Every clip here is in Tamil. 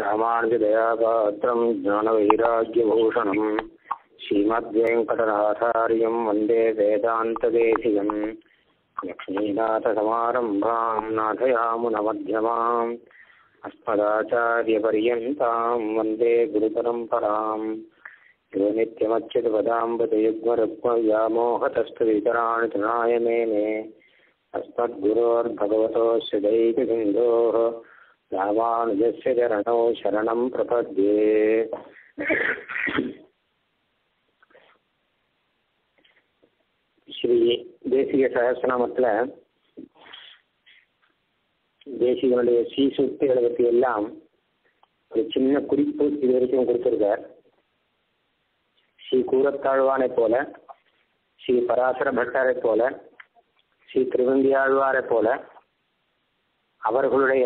रामानुजदयापात्रं ज्ञानवैराग्यभूषणं श्रीमद्वेङ्कटनाथार्यं वंदे वेदान्तदेशिकं लक्ष्मीनाथसमारम्भां नाथयामुनमध्यमाम् अस्मदाचार्यपर्यन्तां वंदे गुरुपरम्पराम् यो नित्यमच्युतपदाम्बतयुग्मरुक्मव्यामोहतस्तुवितराणि तृणाय मेने अस्मद्गुरोर्भगवतोऽस्य दैकसिन्धोः रामानुजस्य चरणौ शरणं प्रपद्ये ஸ்ரீ தேசிக சகசிரநாமத்தில் தேசிகனுடைய சீசுக்திகளை பற்றி எல்லாம் ஒரு சின்ன குறிப்பு இது வரைக்கும் கொடுத்திருக்கார் ஸ்ரீ கூரத்தாழ்வானை போல ஸ்ரீ பராசர பட்டரை போல ஸ்ரீ திருவந்தியாழ்வாரை போல அவர்களுடைய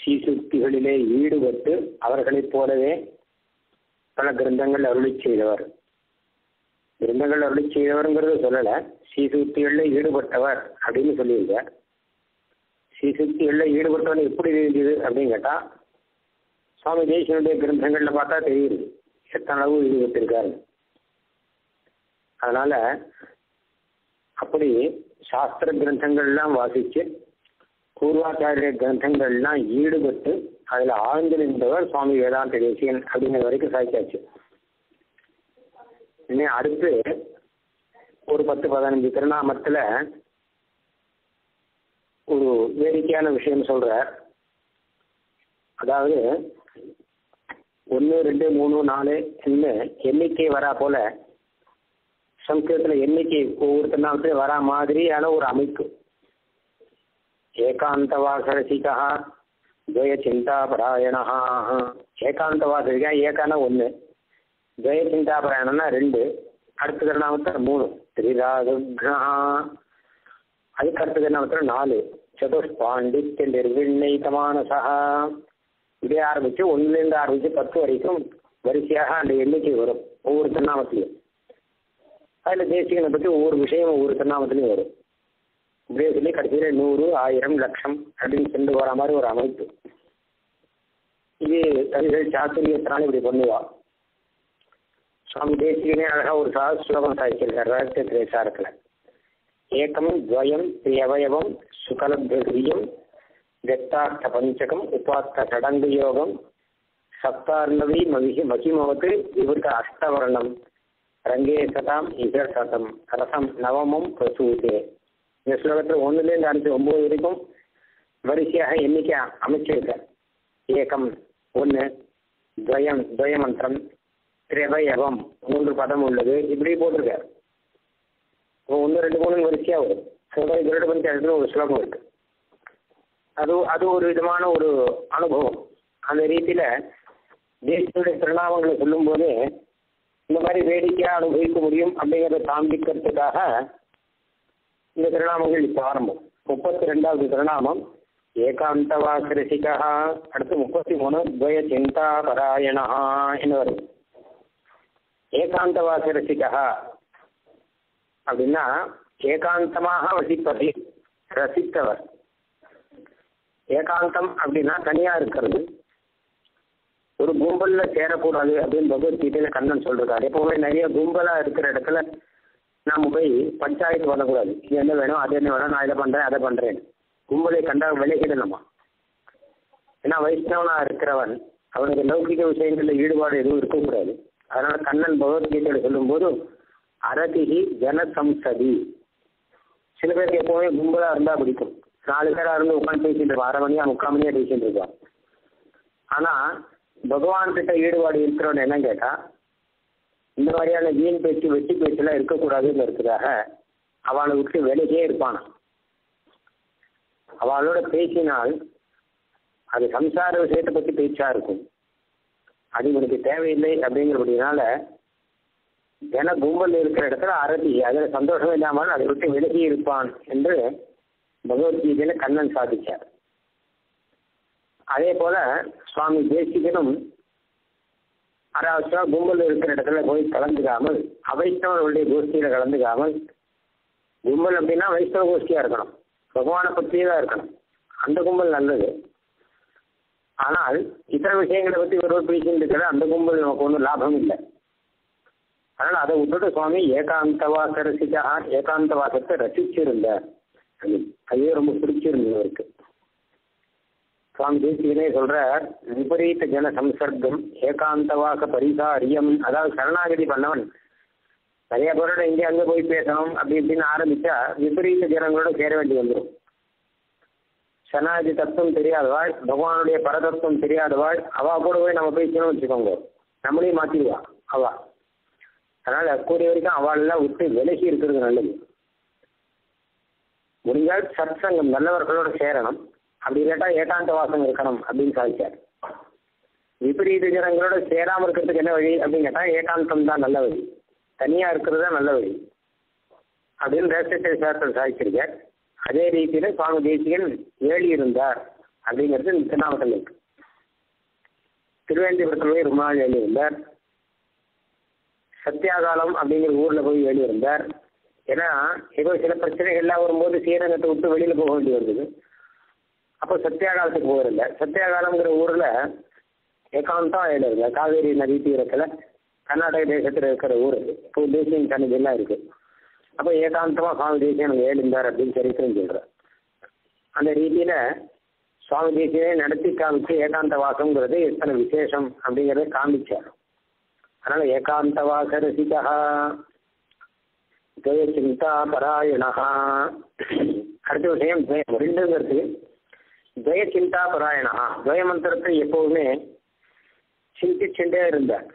சீசுக்திகளிலே ஈடுபட்டு அவர்களைப் போலவே பல கிரந்தங்கள் அருளி செய்தவர். கிரந்தங்கள் அருளி செய்தவர்ங்கிறது சொல்லலை சீசுக்திகளில் ஈடுபட்டவர் அப்படின்னு சொல்லியிருக்கார் சீசுக்திகளில் ஈடுபட்டவன் எப்படி தெரிஞ்சது அப்படின்னு கேட்டால் சுவாமி தேசியனுடைய கிரந்தங்களில் பார்த்தா தெரியுது எத்தனை அளவு ஈடுபட்டிருக்காரு. அதனால அப்படி சாஸ்திர கிரந்தங்கள்லாம் வாசிச்சு பூர்வாச்சாரிய கிரந்தங்கள்லாம் ஈடுபட்டு அதில் ஆழ்ந்து நின்றவர் சுவாமி வேதாந்த தேசியன் அப்படிங்கிற வரைக்கும் சாய்ச்சாச்சு. இன்னும் அடுத்து ஒரு பத்து பதினஞ்சு திருநாமத்தில் ஒரு வேடிக்கையான விஷயம் சொல்கிறார் அதாவது ஒன்று ரெண்டு மூணு நாலு என்ன எண்ணிக்கை வரா போல சம்ஸ்கிருதத்தில் எண்ணிக்கை ஒவ்வொரு திருநாமத்திலையும் வரா மாதிரியான ஒரு அமைப்பு. ஏகாந்தவாசரசிகா. துவய சிந்தாபராயணா ஏகாந்தவாசரிகா ஏகான ஒன்று துவய சிந்தாபராயணம்னா ரெண்டு அடுத்த கருணாமத்தில் மூணு. திரிராகுக்னா அதுக்கு அடுத்த கருணாமத்தில் நாலு. சதுஷ்பாண்டித்ய நிர்விண்ணயிதமானசா இதே ஆரம்பித்து ஒன்றுலேருந்து ஆரம்பித்து பத்து வரைக்கும் வரிசையாக அந்த எண்ணிக்கை வரும். ஒவ்வொரு திருநாமத்திலையும் அதில் தேசிகனை பற்றி ஒவ்வொரு விஷயம் ஒவ்வொரு திருநாமத்திலையும் வரும். இப்படியே கடைசியில் நூறு ஆயிரம் லட்சம் அப்படின்னு சென்று வர மாதிரி ஒரு அமைப்பு. இது கவிகள் சாத்துரியத்தினால இப்படி பண்ணுவா. சுவாமி தேசிகனே அழகா ஒரு சாக சுலபம் சாதிச்சிருக்கார் ரகசிய திரைசாரத்தில் ஏகம் துவயம் திரியவயவம் சுகலபிரியம் வெத்தார்த்த பஞ்சகம் உபாத்த சடங்கு யோகம் சப்தார்ணவி மகிஷி மகிமவத்து விவருத்த அஷ்டவர்ணம். ரங்கே சதாம் இதர் சதம் ரசம் நவமம் பிரசூதே. இந்த ஸ்லோகத்தில் ஒன்றுலேருந்து அஞ்சு ஒம்பது வரைக்கும் வரிசையாக எண்ணிக்கை அமைச்சிருக்க ஏகம் ஒன்று துவயம் துவய மந்திரம் திரவயவம் மூன்று பதம் உள்ளது. இப்படி போட்டிருக்கார். ஒன்று ரெண்டு மூணு வரிசையாக வரும். சொல்கிற கருட பஞ்சாயத்தில் ஒரு ஸ்லோகம் இருக்கு. அது அது ஒரு விதமான ஒரு அனுபவம். அந்த ரீதியில் தேசியுடைய திருநாமங்களை சொல்லும்போது இந்த மாதிரி வேடிக்கையாக அனுபவிக்க முடியும் அப்படிங்கிறத காண்பிக்கிறதுக்காக இந்த திருநாமங்கள் இப்போ ஆரம்பம். முப்பத்தி ரெண்டாவது திருநாமம் ஏகாந்தவாசரசிகா அடுத்து முப்பத்தி மூணு துவய சிந்தா பராயணா என்று வருது ஏகாந்தவாசரசிகா அப்படின்னா ஏகாந்தமாக வசிப்பதை ரசித்தவர். ஏகாந்தம் அப்படின்னா தனியா இருக்கிறது. ஒரு கும்பல்ல சேரக்கூடாது அப்படின்னு பகவத்கீதையில கண்ணன் சொல்றாரு. எப்பவுமே நிறைய கும்பலா இருக்கிற இடத்துல நம்ம போய் பஞ்சாயத்து பண்ணக்கூடாது. இது என்ன வேணும் அது என்ன வேணும் நான் இதை பண்றேன் அதை பண்றேன். கும்பலை கண்டா விலகிடணுமா ஏன்னா வைஷ்ணவனா இருக்கிறவன் அவனுக்கு லௌகிக விஷயங்களில் ஈடுபாடு எதுவும் இருக்கக்கூடாது. அதனால கண்ணன் பகவத்கீதையில சொல்லும்போது அரதிகி ஜனசம்சதி. சில பேருக்கு எப்பவுமே கும்பலா இருந்தா பிடிக்கும். நாலு பேரா இருந்து உட்காந்து பேசிட்டு இருப்பான் அரை மணியா முக்கால் மணியா பேசிட்டு இருப்பான் ஆனா பகவான் கிட்ட ஈடுபாடு இருக்கிறவன் என்னன்னு கேட்டா இந்த மாதிரியான வீண் பேச்சு வெட்டி பேச்செல்லாம் இருக்கக்கூடாதுங்கிறதுக்காக அவளை விட்டு விலகியே இருப்பான். அவளோட பேசினால் அது சம்சார விஷயத்தை பற்றி பேச்சா இருக்கும். அது இவனுக்கு தேவையில்லை அப்படிங்கிறபடினால ஜன கும்பல் இருக்கிற இடத்துல அரதி அதில் சந்தோஷம் இல்லாமல் அதை விட்டு விலகி இருப்பான் என்று பகவத்கீதையில கண்ணன் சாதிச்சார். அதே போல சுவாமி தேசிகனும் அதாவது கும்பல் இருக்கிற இடத்துல போய் கலந்துக்காமல் அவைத்தவர்களுடைய கோஷ்டியில கலந்துக்காமல் கும்பல் அப்படின்னா வைஷ்ணவ கோஷ்டியா இருக்கணும். பகவானை பற்றியே தான் இருக்கணும். அந்த கும்பல் நல்லது. ஆனால் இதர விஷயங்களை பற்றி ஒருவர் பேசிட்டு இருக்கிற அந்த கும்பல் நமக்கு ஒன்றும் லாபம் இல்லை. அதனால் அதை விட்டுட்டு சுவாமி ஏகாந்தவாச ரசிகா ஏகாந்தவாசத்தை ரசிச்சிருந்தார். அதுவே ரொம்ப பிடிச்சிருந்தது அவருக்கு. சுவாமி தேசிகனே சொல்றார் விபரீத ஜன சம்சர்க்கம் ஏகாந்தவாச பரிசாரியம் அதாவது சரணாகதி பண்ணவன். நிறைய பேரோட இங்கே அங்கே போய் பேசணும் அப்படி இப்படின்னு ஆரம்பிச்சா விபரீத ஜனங்களோட சேர வேண்டி வந்துடும் சரணாகதி தத்துவம் தெரியாதவாள் பகவானுடைய பரதத்துவம் தெரியாதவாள் அவா கூட போய் நம்ம பேசணும்னு வச்சுக்கோங்க. நம்மளையும் மாத்திடுவா அவா. அதனால கூடிய வரைக்கும் அவளெல்லாம் விட்டு விலகி இருக்கிறது நல்லது. முடிஞ்சால் சத்சங்கம் நல்லவர்களோட சேரணும். அப்படி இல்லாட்டா ஏகாந்த வாசம் இருக்கணும் அப்படின்னு சாதிச்சார். விபரீத ஜனங்களோட சேராம இருக்கிறதுக்கு என்ன வழி அப்படின்னு கேட்டா ஏகாந்தம் தான் நல்ல வழி. தனியா இருக்கிறது தான் நல்ல வழி. அப்படின்னு ரேசத்தை சாஸ்திரம் சாதிச்சிருக்கார். அதே ரீதியில சுவாமி தேசிகன் ஏழி இருந்தார் அப்படிங்கிறது இந்த திருநாமத்தில் இருக்கு. திருவேந்திபுரத்தில் போய் ரொம்ப நாள் ஏழி இருந்தார். சத்தியாகாலம் அப்படிங்கிற ஊர்ல போய் ஏழி இருந்தார். ஏன்னா ஏதோ சில பிரச்சனைகள்லாம் வரும்போது ஸ்ரீரங்கத்தை விட்டு வெளியில போக வேண்டி வந்தது அப்போ சத்தியாகாலத்துக்கு போகிறதில்ல. சத்தியாகாலம்ங்கிற ஊர்ல ஏகாந்தம் ஏழு காவேரி நதி தீரத்துல கர்நாடக தேசத்துல இருக்கிற ஊர் இப்போ தேசியம் சன்னதி எல்லாம் இருக்கு. அப்போ ஏகாந்தமா சுவாமி தேசியம் ஏழு அப்படின்னு சரித்திரம் சொல்றார். அந்த ரீதியில சுவாமி தேசியமே நடத்தி காமிச்சு ஏகாந்த வாசம்ங்கிறது எத்தனை விசேஷம் அப்படிங்கிறத காமிச்சார். அதனால ஏகாந்த வாச ரசிகா ஜெய சிந்தா பராயணா. அடுத்த விஷயம் ரெண்டு ரெண்டுங்கிறது ஜெய சிந்தா பராயணா ஜெய மந்திரத்தை எப்போதுமே சிந்திச்சுட்டே இருந்தார்.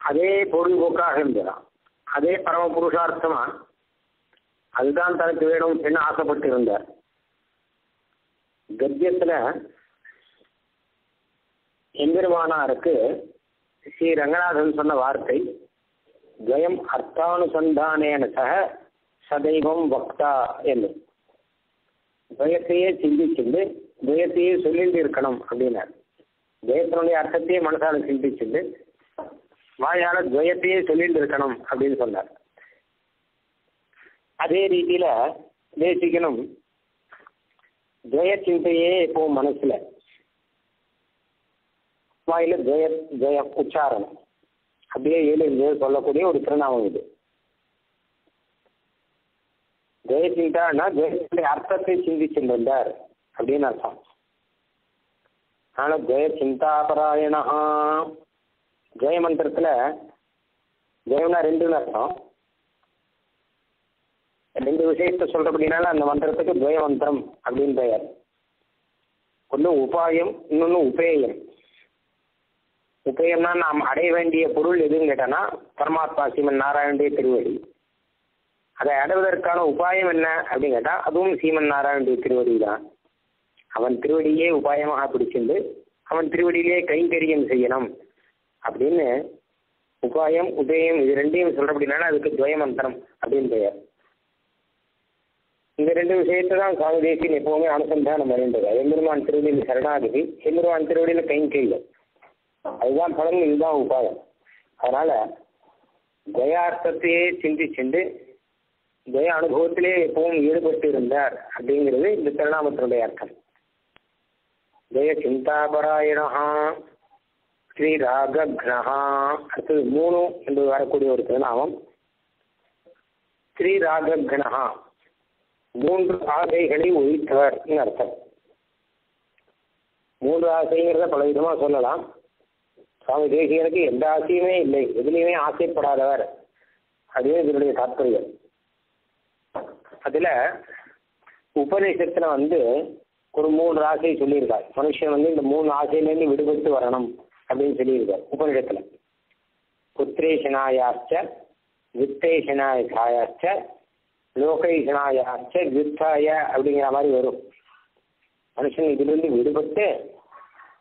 அதே பொழுதுபோக்காக இருந்தாராம் அதே பரம புருஷார்த்தமா அதுதான் தனக்கு வேணும் என்று ஆசைப்பட்டு இருந்தார். கத்தியத்துல எம்பெருமானாருக்கு ஸ்ரீ ரங்கநாதன் சொன்ன வார்த்தை ஜெயம் அர்த்தானுசந்தானேன சக சதைவம் வக்தா என்று. துயத்தையே சிந்திச்சுண்டு துயத்தையே சொல்லிட்டு இருக்கணும் அப்படின்னார். துயத்தினுடைய அர்த்தத்தையே மனசால சிந்திச்சுண்டு வாயால துவயத்தையே சொல்லிட்டு இருக்கணும் அப்படின்னு சொன்னார். அதே ரீதியில தேசிக்கணும் துவய சிந்தையே இப்போ மனசுல. வாயில துவய துவயம் உச்சாரணம். அப்படியே ஏழு சொல்லக்கூடிய ஒரு திருநாமம் இது. துவய சிந்தான்னா துவயத்தினுடைய அர்த்தத்தை சிந்திச்சிருந்தார் அப்படின்னு அர்த்தம். ஆனா ஜெய சிந்தாபராயணா ஜெய மந்திரத்துல ஜெயம்னா ரெண்டுன்னு அர்த்தம். ரெண்டு விஷயத்தை சொல்றபடினால அந்த மந்திரத்துக்கு துவய மந்திரம் அப்படின்னு பெயர். ஒன்று உபாயம் இன்னொன்று உபேயம். உபயம்னா நாம் அடைய வேண்டிய பொருள் எதுன்னு கேட்டோன்னா பரமாத்மா சிவன் நாராயணுடைய திருவடி. அதை அடைவதற்கான உபாயம் என்ன அப்படின்னு கேட்டால் அதுவும் சீமன் நாராயணனுடைய திருவடி தான் அவன் திருவடியே உபாயமாக பிடிச்சிருந்து அவன் திருவடியிலே கைங்கரியம் செய்யணும் அப்படின்னு உபாயம் உதயம் இது ரெண்டையும் சொல்றபடினால அதுக்கு துவய மந்திரம் அப்படின்னு பெயர். இந்த ரெண்டு விஷயத்தை தான் சுவாமி தேசியன் எப்பவுமே அனுசந்தானம் வருகின்றது எம்பெருமான் திருவடியில் சரணாகதி எம்பெருமான் திருவடியில் கைங்கரியம். அதுதான் பலன் இதுதான் உபாயம். அதனால தயார்த்தத்தையே சிந்திச்சுண்டு ஜெய அனுபவத்திலே எப்பவும் ஈடுபட்டு இருந்தார் அப்படிங்கிறது இந்த திருநாமத்தினுடைய அர்த்தம். ஜெய சிந்தாபராயணா ஸ்ரீ ராகக்னஹா அடுத்தது மூணு என்று வரக்கூடிய ஒரு திருநாமம். ஸ்ரீ ராகக்னஹா மூன்று ஆசைகளை ஒழித்தவர் அர்த்தம். மூன்று ஆசைங்கிறத பல விதமாக சொல்லலாம். சுவாமி தேசியனுக்கு எந்த ஆசையுமே இல்லை. எதுலையுமே ஆசைப்படாதவர். அதுவே இதனுடைய தாற்பயம் அதுல உபநிஷத்துல வந்து ஒரு மூணு ஆசை சொல்லியிருக்கார். மனுஷன் வந்து இந்த மூணு ஆசையிலேருந்து விடுபட்டு வரணும் அப்படின்னு சொல்லியிருக்கார் உபநிஷத்துல. புத்திரேஷனாயாச்ச வித்தேஷனாயாச்ச லோகைஷனாயாச்ச வித்தாய அப்படிங்கிற மாதிரி வரும். மனுஷன் இதிலிருந்து விடுபட்டு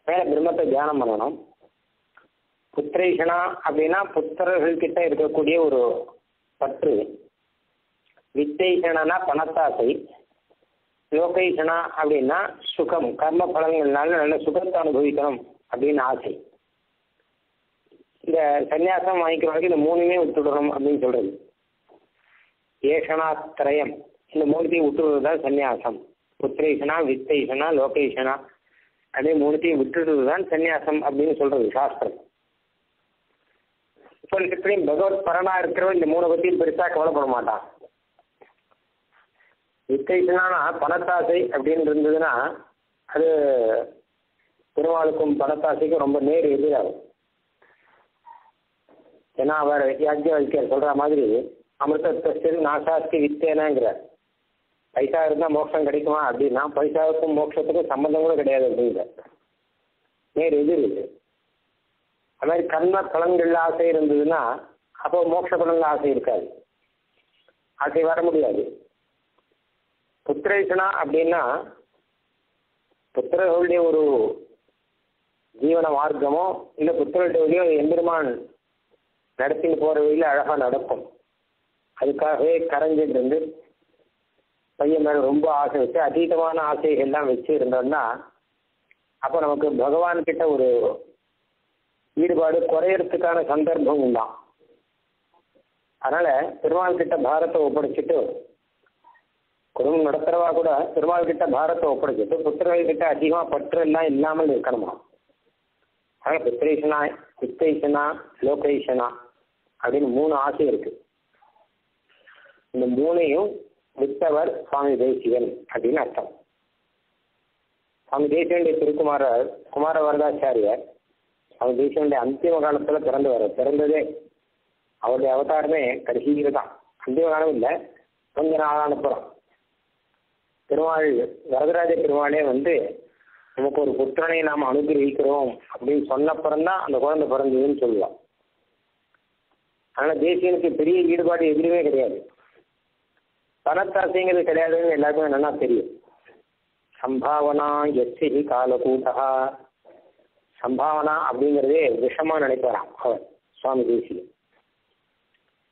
மேல பிரம்மத்தை தியானம் பண்ணணும். புத்திரேஷனா அப்படின்னா புத்திரர்கள் கிட்ட இருக்கக்கூடிய ஒரு பற்று. வித்தைகணனா பணத்தாசை லோகைகணா அப்படின்னா சுகம். கர்ம பலங்கள்னால நல்ல சுகத்தை அனுபவிக்கணும் அப்படின்னு ஆசை. இந்த சன்னியாசம் வாங்கிக்கிற வரைக்கும் இந்த மூணுமே விட்டுடணும் அப்படின்னு சொல்றது. ஏஷனா திரயம் இந்த மூணுத்தையும் விட்டுடுறது தான் சன்னியாசம் புத்திரேஷனா வித்தேஷனா லோகேஷனா அதே மூணுத்தையும் விட்டுடுறது தான் சன்னியாசம் அப்படின்னு சொல்றது சாஸ்திரம். இப்போ பகவத் பரனா இருக்கிறவன் இந்த மூணு பத்தியும் பெருசா கவலைப்பட மாட்டான். வித்தைக்குனா பணத்தாசை அப்படின்னு இருந்ததுன்னா அது பெருமாளுக்கும் பணத்தாசைக்கும் ரொம்ப நேர் எதிராகும். ஏன்னா அவர் யாஜ்யவல்யர் சொல்ற மாதிரி அமிர்தத்தை நாசாஸ்தி வித்தேனாங்கிறார். பைசா இருந்தால் மோட்சம் கிடைக்குமா? அப்படின்னா பைசாவுக்கும் மோட்சத்துக்கும் சம்பந்தம் கூட கிடையாது அப்படிங்கிற. நேர் எதிர் இது. அது மாதிரி கர்ம பலன்கள் ஆசை இருந்ததுன்னா அப்போ மோட்ச பலன்கள் ஆசை இருக்காது. ஆசை வர முடியாது. புத்திரேசனா அப்படின்னா புத்திரர்களுடைய ஒரு ஜீவன மார்க்கமோ இல்லை புத்திரர்களுடைய எம்பெருமான் நடத்தின்னு போற வழியில அழகா நடக்கும். அதுக்காகவே கரைஞ்சிட்டு இருந்து பையன் மேல ரொம்ப ஆசை வச்சு அதீதமான ஆசைகள்லாம் வச்சு இருந்தோம்னா அப்போ நமக்கு பகவான் கிட்ட ஒரு ஈடுபாடு குறையறதுக்கான சந்தர்ப்பம் உண்டாம். அதனால பெருமாள் கிட்ட பாரத்தை ஒப்படைச்சிட்டு குடும்பம் நடத்துறவா கூட பெருமாள் கிட்ட பாரத்தை ஒப்படைச்சிட்டு புத்திரர்கள் கிட்ட அதிகமா பற்று எல்லாம் இல்லாமல் இருக்கணுமா? அதனால புத்திரேஷனா வித்தேஷனா லோகேஷனா அப்படின்னு மூணு ஆசை இருக்கு. இந்த மூணையும் வித்தவர் சுவாமி தேசிகன் அப்படின்னு அர்த்தம். சுவாமி தேசியனுடைய திருக்குமாரர் குமார வரதாச்சாரியர் அவர் தேசியனுடைய அந்திம காலத்துல பிறந்தவர். பிறந்ததே அவருடைய அவதாரமே கடைசியில் தான் அந்திம காலம் இல்லை கொஞ்ச நாளான புறம். திருமாள் வரதராஜ பெருமாளே வந்து நமக்கு ஒரு புத்திரனை நாம் அனுகிரகிக்கிறோம் அப்படின்னு சொன்னப்புறம் தான் அந்த குழந்தை பிறந்ததுன்னு சொல்லலாம். அதனால் தேசியனுக்கு பெரிய ஈடுபாடு எதுவுமே கிடையாது. பணத்தாசைங்கிறது கிடையாதுன்னு எல்லாருக்குமே நல்லா தெரியும். சம்பாவனா எச்சி காலகூட்டா சம்பாவனா அப்படிங்கிறதே விஷமா நினைப்பாராம் அவர் சுவாமி தேசியம்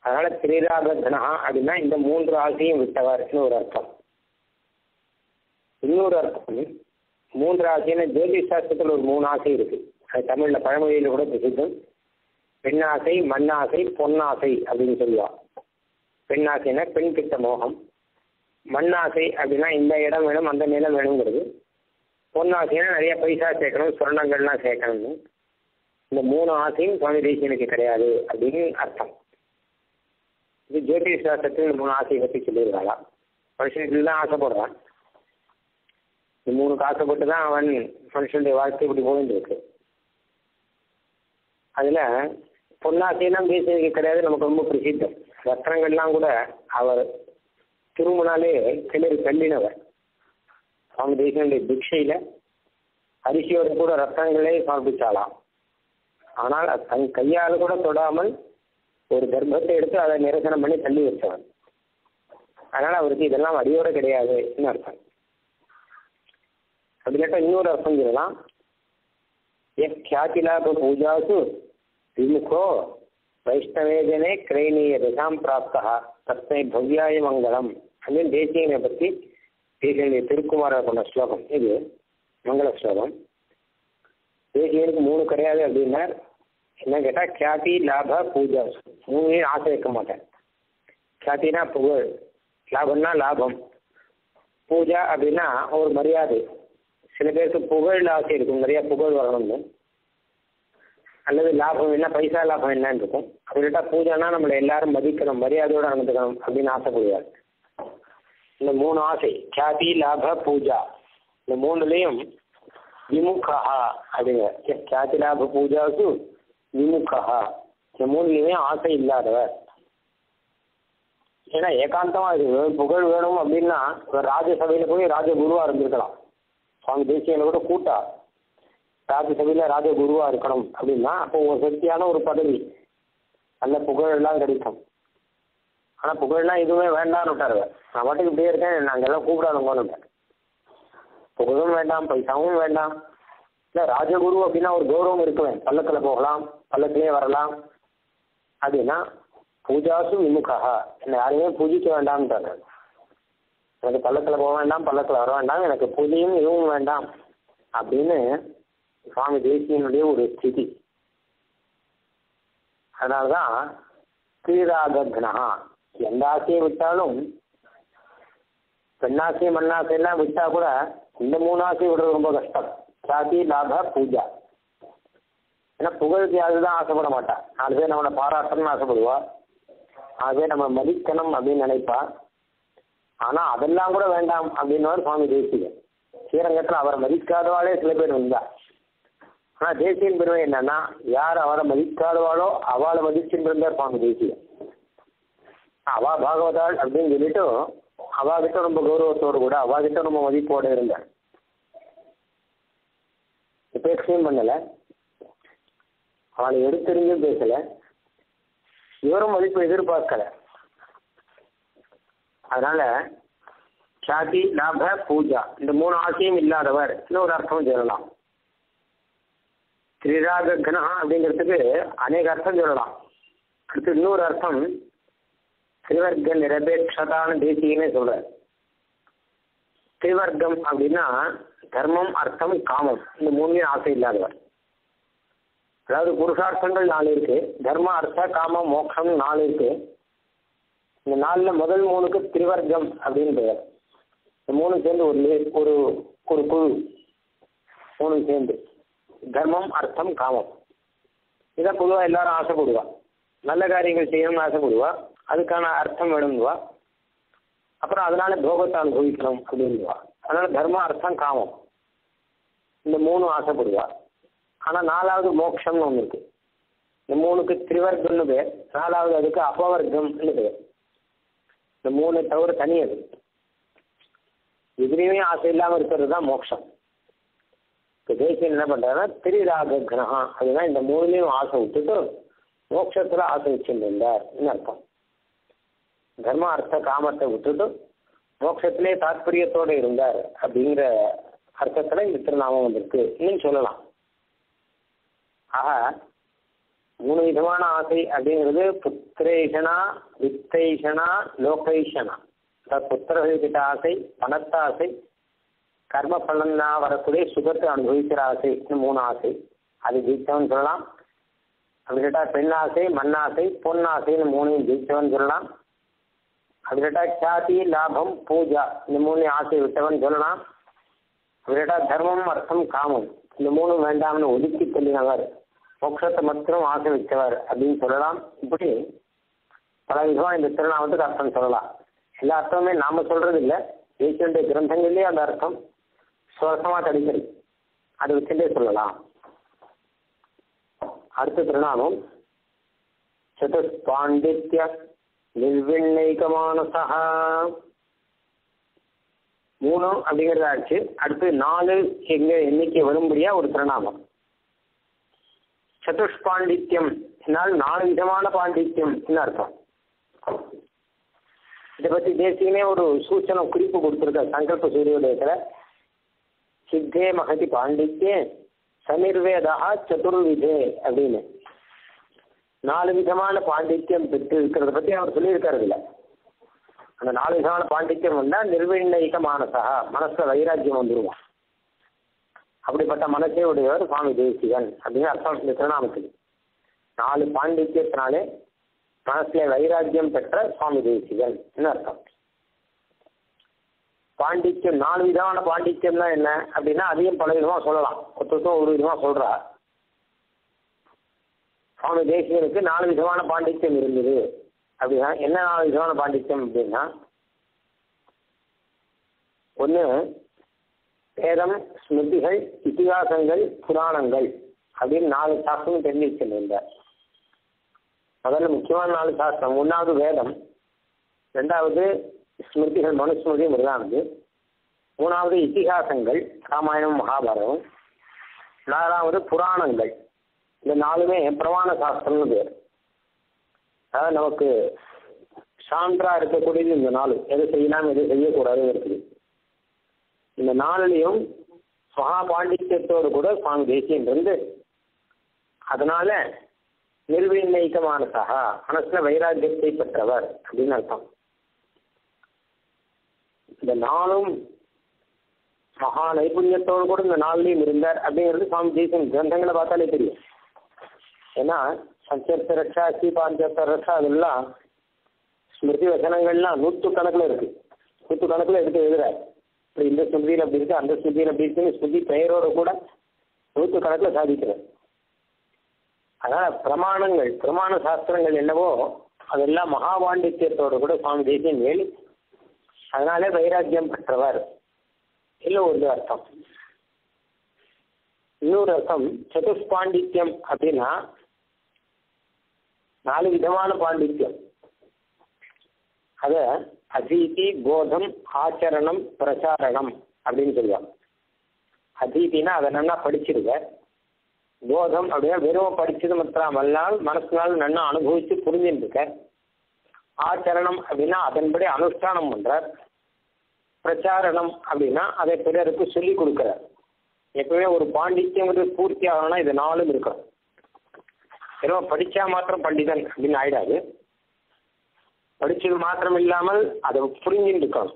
அதனால திரிராகனா அப்படின்னா இந்த மூன்று ஆசையும் விட்டவர்னு ஒரு அர்த்தம். இன்னொரு அர்த்தம் மூன்று ஆசைன்னா ஜோதிஷ் சாஸ்திரத்தில் ஒரு மூணு ஆசை இருக்கு. அது தமிழ்ல பழமொழியில கூட பிரசித்தம். பெண்ணாசை மண்ணாசை பொன்னாசை அப்படின்னு சொல்லுவா. பெண்ணாசைனா பெண் கிட்ட மோகம். மண்ணாசை அப்படின்னா இந்த இடம் வேணும் அந்த நிலம் வேணுங்கிறது. பொன்னாசைனா நிறைய பைசா சேர்க்கணும் சொர்ணங்கள்லாம் சேர்க்கணும்னு. இந்த மூணு ஆசையும் சுவாமி தேசியனுக்கு கிடையாது அப்படின்னு அர்த்தம். இது ஜோதிஷ் சாஸ்திரத்தில் மூணு ஆசையை பற்றி சொல்லியிருக்காளா மனுஷனுக்கு தான் ஆசைப்படுறான். இந்த மூணு ஆசைப்பட்டு தான் அவன் மனுஷனுடைய வாழ்க்கை இப்படி போயிட்டு இருக்கு அதில் பொன்னாசையெல்லாம் தேசியனுக்கு கிடையாது நமக்கு ரொம்ப பிரசித்தம். ரத்னங்கள்லாம் கூட அவர் திருமணாலே கிளறி தள்ளினவர். சுவாமி தேசியனுடைய திக்ஷையில் அரிசியோட கூட ரத்தங்களே சமர்ப்பிச்சாலாம் ஆனால் தன் கையால் கூட தொடாமல் ஒரு கர்ப்பத்தை எடுத்து அதை நிரசனம் பண்ணி தள்ளி வச்சவன். அதனால் அவருக்கு இதெல்லாம் அடியோட கிடையாதுன்னு அர்த்தம்? அப்படி கேட்டால் இன்னொரு அர்த்தம் சொல்லலாம் ख्यातिलाभ பூஜாசு விமுகோ வைஷ்ணவேஜனே கிரைணீய தசாம் பிராப்தா தஸ்மை பவ்யாய மங்களம் அப்படின்னு தேசியனை பற்றி தேசியனுடைய திருக்குமார கொண்ட ஸ்லோகம் இது மங்கள ஸ்லோகம் தேசியனுக்கு மூணு கிடையாது அப்படின்னார் என்ன கேட்டால் கியாதி லாப பூஜா மூணு ஆசை வைக்க மாட்டேன் கியாத்தினா புகழ் லாபம்னா லாபம் பூஜா அப்படின்னா ஒரு மரியாதை சில பேருக்கு புகழ் ஆசை இருக்கும். நிறைய புகழ் வரணும்னு அல்லது லாபம் என்ன? பைசா லாபம் என்னன்னு இருக்கும். அப்படின்ட்டா பூஜைனா நம்மளை எல்லாரும் மதிக்கணும் மரியாதையோட நடந்துக்கணும் அப்படின்னு ஆசைப்படுவார். இந்த மூணு ஆசை கியாதி லாப பூஜா. இந்த மூணுலையும் விமுகா அப்படிங்க கியாதி லாப பூஜாவுக்கு விமுகா இந்த மூணுலையுமே ஆசை இல்லாதவர். ஏன்னா ஏகாந்தமா இருக்கு. புகழ் வேணும் அப்படின்னா ராஜசபையில போய் ராஜகுருவா இருந்திருக்கலாம். சுவாமி தேசியனை கூட கூட்டா. ராஜசபையில் ராஜகுருவாக இருக்கணும் அப்படின்னா அப்போ ஒரு சக்தியான ஒரு பதவி. நல்ல புகழெல்லாம் கிடைக்கும். ஆனால் புகழெல்லாம் எதுவுமே வேண்டாம்னு விட்டாரு. நான் பாட்டுக்கு இப்படியே இருக்கேன் நாங்கள் எல்லாம் கூப்பிடாதுங்கன்னு புகழும் வேண்டாம் பைசாவும் வேண்டாம். இல்லை ராஜகுரு அப்படின்னா ஒரு கௌரவம் இருக்குவேன் பள்ளத்தில் போகலாம் பல்லத்திலே வரலாம். அப்படின்னா பூஜாசும் விமுகா என்னை யாருமே பூஜிக்க வேண்டாம்ட்டாரு எனக்கு பள்ளத்தில் போக வேண்டாம் பள்ளத்தில் வர வேண்டாம் எனக்கு பூஜையும் இதுவும் வேண்டாம் அப்படின்னு சுவாமி தேசியனுடைய ஒரு ஸ்திதி. அதனால்தான் ஸ்ரீராகக்னா எந்த ஆசையை விட்டாலும் பெண்ணாசை மண்ணாசை எல்லாம் விட்டா கூட இந்த மூணு ஆசையை விடுறது ரொம்ப கஷ்டம். சாதி லாப பூஜா. ஏன்னா புகழுக்கு அதுதான் ஆசைப்பட மாட்டா. நாலு பேர் நம்மளை பாராட்டணும்னு ஆசைப்படுவா. நாலு பேர் நம்ம மதிக்கணும் அப்படின்னு நினைப்பா. ஆனா அதெல்லாம் கூட வேண்டாம் அப்படின்னு சுவாமி தேசிகன் ஸ்ரீரங்கத்தில் அவரை மதிக்காதவாளே சில பேர் இருந்தா ஆனா தேசியன் பெருமை என்னன்னா யார் அவரை மதிக்காதவாளோ அவளை மதிச்சுட்டு இருந்தார் சுவாமி தேசிகன் அவா பாகவதாள் அப்படின்னு சொல்லிட்டு அவாகிட்ட ரொம்ப கௌரவத்தோடு கூட அவா கிட்ட ரொம்ப மதிப்போட இருந்தார். உபேட்சையும் பண்ணல. அவளை எடுத்தெறிஞ்சும் பேசல. இவரும் மதிப்பு எதிர்பார்க்கல. அதனால சாதி லாப பூஜா இந்த மூணு ஆசையும் இல்லாதவர். இன்னொரு அர்த்தம் சொல்லலாம். திரிராக கணா அப்படிங்கிறதுக்கு அநேக அர்த்தம் சொல்லலாம். அடுத்து இன்னொரு அர்த்தம் திரிவர்க்க நிரபேட்சதான தேசியனே சொல்றார் திரிவர்க்கம் அப்படின்னா தர்மம் அர்த்தம் காமம். இந்த மூணுமே ஆசை இல்லாதவர். அதாவது புருஷார்த்தங்கள் நாலு இருக்கு. தர்ம அர்த்த காமம் மோட்சம் நாலு இருக்கு. இந்த நாளில் முதல் மூணுக்கு திரிவர்க்கம் அப்படின்னு பெயர். இந்த மூணு சேர்ந்து ஒரு ஒரு ஒரு குழு. மூணு சேர்ந்து. தர்மம் அர்த்தம் காமம். இதை பொதுவாக எல்லாரும் ஆசைப்படுவா. நல்ல காரியங்கள் செய்யணும்னு ஆசைப்படுவா. அதுக்கான அர்த்தம் வேணும்னுவா. அப்புறம் அதனால போகத்தை அனுபவிக்கணும் அப்படின்னுவா. அதனால தர்மம் அர்த்தம் காமம். இந்த மூணு ஆசைப்படுவா. ஆனால் நாலாவது மோட்சம்னு ஒன்று இருக்கு. இந்த மூணுக்கு திரிவர்க்கம்னு பேர் நாலாவது அதுக்கு அபவர்க்கம்னு பேர் இந்த மூணு தவிர தனி அது. எதுலேயுமே ஆசை இல்லாமல் இருக்கிறது தான் மோட்சம். இப்போ தேசியம் என்ன பண்ணுறாருன்னா திரிராக கிரகம் அதுதான் இந்த மூணுலேயும் ஆசை விட்டுட்டு மோட்சத்தில் ஆசை வச்சுருந்தார்னு அர்த்தம். தர்ம அர்த்த காமத்தை விட்டுட்டு மோட்சத்திலே தாற்பயத்தோடு இருந்தார் அப்படிங்கிற அர்த்தத்தில் இந்த திருநாமம் வந்திருக்கு. இன்னும் சொல்லலாம். ஆக மூணு விதமான ஆசை அப்படிங்கிறது புத்திரேஷனா வித்தைஷனா லோகைஷனா. புத்திரர்கிட்ட ஆசை பணத்தாசை கர்ம பலனா வரக்கூடிய சுகத்தை அனுபவிக்கிற ஆசை மூணு ஆசை. அது ஜெயிச்சவன் சொல்லலாம். அப்படி கேட்டால் பெண்ணாசை ஆசை மண்ணாசை பொன்னாசைன்னு மூணையும் ஜெயிச்சவன் சொல்லலாம். அப்படி கேட்டால் சாதி லாபம் பூஜா இந்த மூணு ஆசை விட்டவன் சொல்லலாம். அப்படி கேட்டால் தர்மம் அர்த்தம் காமம். இந்த மூணு வேண்டாம்னு ஒதுக்கி சொல்லினவர் மோட்சத்தை மட்டும் ஆசை வச்சவர் அப்படின்னு சொல்லலாம். இப்படி பல விதமா இந்த திருநாமத்துக்கு அர்த்தம் சொல்லலாம். எல்லா அர்த்தமுமே நாம சொல்றது இல்லை தேசியனுடைய கிரந்தங்கள்லேயே அந்த அர்த்தம் சுவசமா கிடைக்கிறது அதை வச்சுட்டே சொல்லலாம். அடுத்த திருநாமம் சதுஷ்பாண்டித்ய நிர்விண்ணைகமானசா மூணு அப்படிங்கிறதாச்சு. அடுத்து நாலு எங்க எண்ணிக்கை வரும்படியா ஒரு திருநாமம் சதுஷ்பாண்டித்யம் என்னால் நாலு விதமான பாண்டித்யம் அர்த்தம். இதை பத்தி தேசியமே ஒரு சூச்சனம் குறிப்பு கொடுத்துருக்க சங்கல்ப சூரியோதயத்துல. சித்தே மகதி பாண்டித்யே சனிர்வேதா சதுர்விதே அப்படின்னு. நாலு விதமான பாண்டித்யம் பெற்று இருக்கிறத பத்தி அவர் சொல்லியிருக்காரு இல்ல அந்த நாலு விதமான பாண்டித்யம் வந்தா நிர்விண்ணயிக மானசா மனசுல வைராக்கியம் வந்துருவான் அப்படிப்பட்ட மனசே உடையவர் சுவாமி தேசிகன் அப்படின்னு அர்த்தம் திருநாமத்துக்கு நாலு பாண்டித்யத்தினாலே மனசுல வைராக்கியம் பெற்ற சுவாமி தேசிகன் அர்த்தம்? பாண்டித்யம் நாலு விதமான பாண்டித்யம்னா என்ன? அப்படின்னா அதையும் பல விதமா சொல்லலாம். ஒருத்தருக்கும் ஒரு விதமா சொல்றா. சுவாமி தேசிகனுக்கு நாலு விதமான பாண்டித்யம் இருந்தது. அப்படின்னா என்ன நாலு விதமான பாண்டித்யம் அப்படின்னா ஒன்று வேதம் ஸ்மிருதிகள் இதிகாசங்கள் புராணங்கள் அப்படின்னு நாலு சாஸ்திரம் தெரிஞ்சு வச்சிருந்தார் முதல்ல முக்கியமான நாலு சாஸ்திரம். ஒன்றாவது வேதம். ரெண்டாவது ஸ்மிருதிகள் மனுஸ்மிருதி மிருதானது மூணாவது இத்திகாசங்கள் ராமாயணம் மகாபாரதம். நாலாவது புராணங்கள். இந்த நாலுமே பிரமாண சாஸ்திரம்னு பேர். அதாவது நமக்கு சான்றா இருக்கக்கூடியது இந்த நாலு. எது செய்யலாம் எது செய்யக்கூடாதுன்னு இருக்குது இந்த நாளிலையும் மகா பாண்டித்யத்தோடு கூட சுவாமி தேசியம் இருந்து அதனால நிர்விண்ணயிக்கமானதாக மனசுல வைராக்கியத்தை பெற்றவர் அப்படின்னு அர்த்தம். இந்த நாளும் மகா நைபுண்ணியத்தோடு கூட இந்த நாள்லையும் இருந்தார் அப்படிங்கிறது சுவாமி தேசியம் கிரந்தங்களை பார்த்தாலே தெரியும். ஏன்னா சஞ்சர்த்த ரக்ஷா ஸ்ரீபாஞ்சத்த ரட்சா அதெல்லாம் ஸ்மிருதி வசனங்கள்லாம் நூற்று கணக்கில் இருக்கு. நூற்று கணக்கில் எடுத்து எழுதுறாரு. இப்படி இந்த ஸ்மிருதியில் அப்படி இருக்கு அந்த ஸ்மிருதியில் அப்படி இருக்குன்னு ஸ்மிருதி பெயரோடு கூட நூற்று கணக்கில் சாதிக்கிறார். அதனால் பிரமாணங்கள் பிரமாண சாஸ்திரங்கள் என்னவோ அதெல்லாம் மகாபாண்டித்யத்தோடு கூட சுவாமி தேசியம் ஏழு அதனாலே வைராக்கியம் பெற்றவர். இல்லை ஒரு அர்த்தம். இன்னொரு அர்த்தம் சதுஷ்பாண்டித்யம் அப்படின்னா நாலு விதமான பாண்டித்யம். அத அதிதி போதம் ஆச்சரணம் பிரச்சாரணம் அப்படின்னு சொல்லுவாங்க. அதிதினா அதை நல்லா படிச்சிருக்க. போதம் அப்படின்னா வெறும் படிச்சது மாத்திரமல்லால் மனசுனால் நல்லா அனுபவிச்சு புரிஞ்சுருக்க. ஆச்சரணம் அப்படின்னா அதன்படி அனுஷ்டானம் பண்றார். பிரச்சாரணம் அப்படின்னா அதை பிறருக்கு சொல்லி கொடுக்கிறார். எப்பவுமே ஒரு பாண்டித்யங்கிறது பூர்த்தி ஆகணும்னா இது நாளும் இருக்கணும். வெறும் படிச்சா மாத்திரம் பண்டிதன் அப்படின்னு ஆயிடாது. படிச்சது மாத்திரம் இல்லாமல் அதை புரிஞ்சுட்டு இருக்கணும்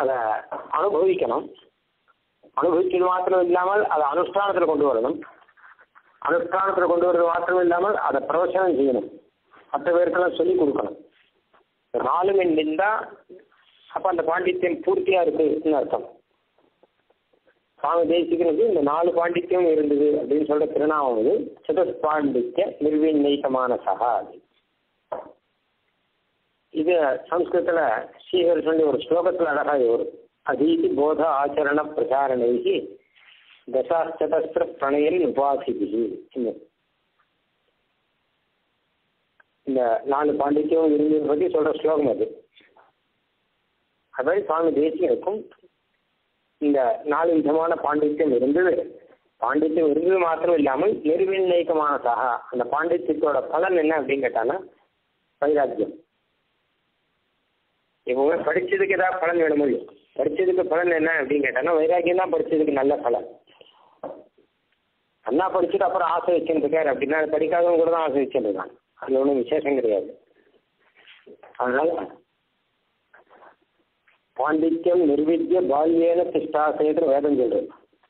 அதை அனுபவிக்கணும். அனுபவிச்சது மாத்திரம் இல்லாமல் அதை அனுஷ்டானத்தில் கொண்டு வரணும். அனுஷ்டானத்தில் கொண்டு வர்றது மாத்திரம் இல்லாமல் அதை பிரவச்சனம் செய்யணும். மற்ற பேருக்கெல்லாம் சொல்லிக் கொடுக்கணும். நாலும் இருந்தா அப்ப அந்த பாண்டித்யம் பூர்த்தியா இருக்குன்னு அர்த்தம். சுவாமி தேசிக்கிறது இந்த நாலு பாண்டித்யம் இருந்தது அப்படின்னு சொல்ற திருநாமம் இது சதுஷ்பாண்டித்ய நிர்விநீகமான சகா இது சம்ஸ்கிருத்தில் ஸ்ரீஹர் சொல்லி ஒரு ஸ்லோகத்தில் அழகா வரும் அதீதி போத ஆச்சரண பிரசாரணைகி தசாச்சதஸ்திர பிரணயம் உபாசிபிகி இந்த நாலு பாண்டித்யம் இருந்தது பற்றி சொல்கிற ஸ்லோகம் அது. அதாவது சுவாமி தேசியனுக்கும் இந்த நாலு விதமான பாண்டித்யம் இருந்தது. பாண்டித்யம் இருந்தது மாத்திரம் இல்லாமல் நிர்விநீகமான சகா அந்த பாண்டித்யத்தோட பலன் என்ன அப்படின்னு கேட்டான்னா வைராக்கியம். எப்பவுமே படிச்சதுக்கு ஏதாவது பலன் வேணும்? முடியும் படிச்சதுக்கு பலன் என்ன அப்படின்னு கேட்டாங்கன்னா வைராக்கியம் தான் படிச்சதுக்கு நல்ல பலன். அண்ணா படிச்சுட்டு அப்புறம் ஆசை வச்சுருக்காரு அப்படின்னா படிக்காதவங்க கூட தான் ஆசை வச்சுருக்கான் அது ஒன்றும் விசேஷம் கிடையாது. அதனால பாண்டித்யம் நிர்வித்திய பால்யேன திஷ்டாசைன்ற வேதம் சொல்றது.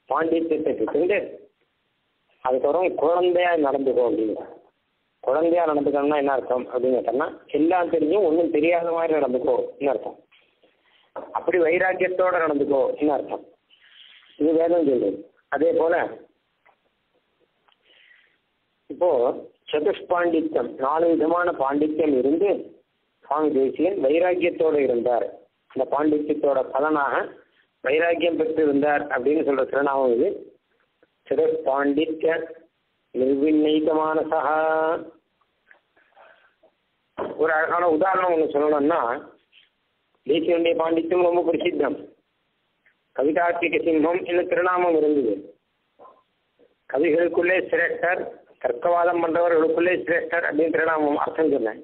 பாண்டித்யத்தை பெற்று அதுக்கப்புறம் குழந்தையா நடந்துக்கும் அப்படின்னு குழந்தையா நடந்துக்கணும்னா என்ன அர்த்தம் அப்படின்னு கேட்டோம்னா எல்லாம் தெரிஞ்சும் ஒன்றும் தெரியாத மாதிரி நடந்துக்கோ என்ன அர்த்தம்? அப்படி வைராக்கியத்தோட நடந்துக்கோ என்ன அர்த்தம்? இது வேதம் சொல்றது அதே போல இப்போ சதுஷ்பாண்டித்யம் நாலு விதமான பாண்டித்யம் இருந்து சுவாமி தேசியன் வைராக்கியத்தோடு இருந்தார். அந்த பாண்டித்யத்தோட பலனாக வைராக்கியம் பெற்று இருந்தார் அப்படின்னு சொல்ற திருநாமம் இது. சதுஷ்பாண்டித்ய நிர்விநீகமான சகா ஒரு அழகான உதாரணம் ஒன்று சொல்லணும்னா தேசியனுடைய பாண்டித்யம் ரொம்ப பிரசித்தம். கவிதார்த்திக சிம்மம் என்ன திருநாமம் இருந்தது. கவிகளுக்குள்ளே சிரேஷ்டர் தர்க்கவாதம் பண்றவர்களுக்குள்ளே சிரேஷ்டர் அப்படின்னு திருநாமம் அர்த்தம் சொன்னேன்.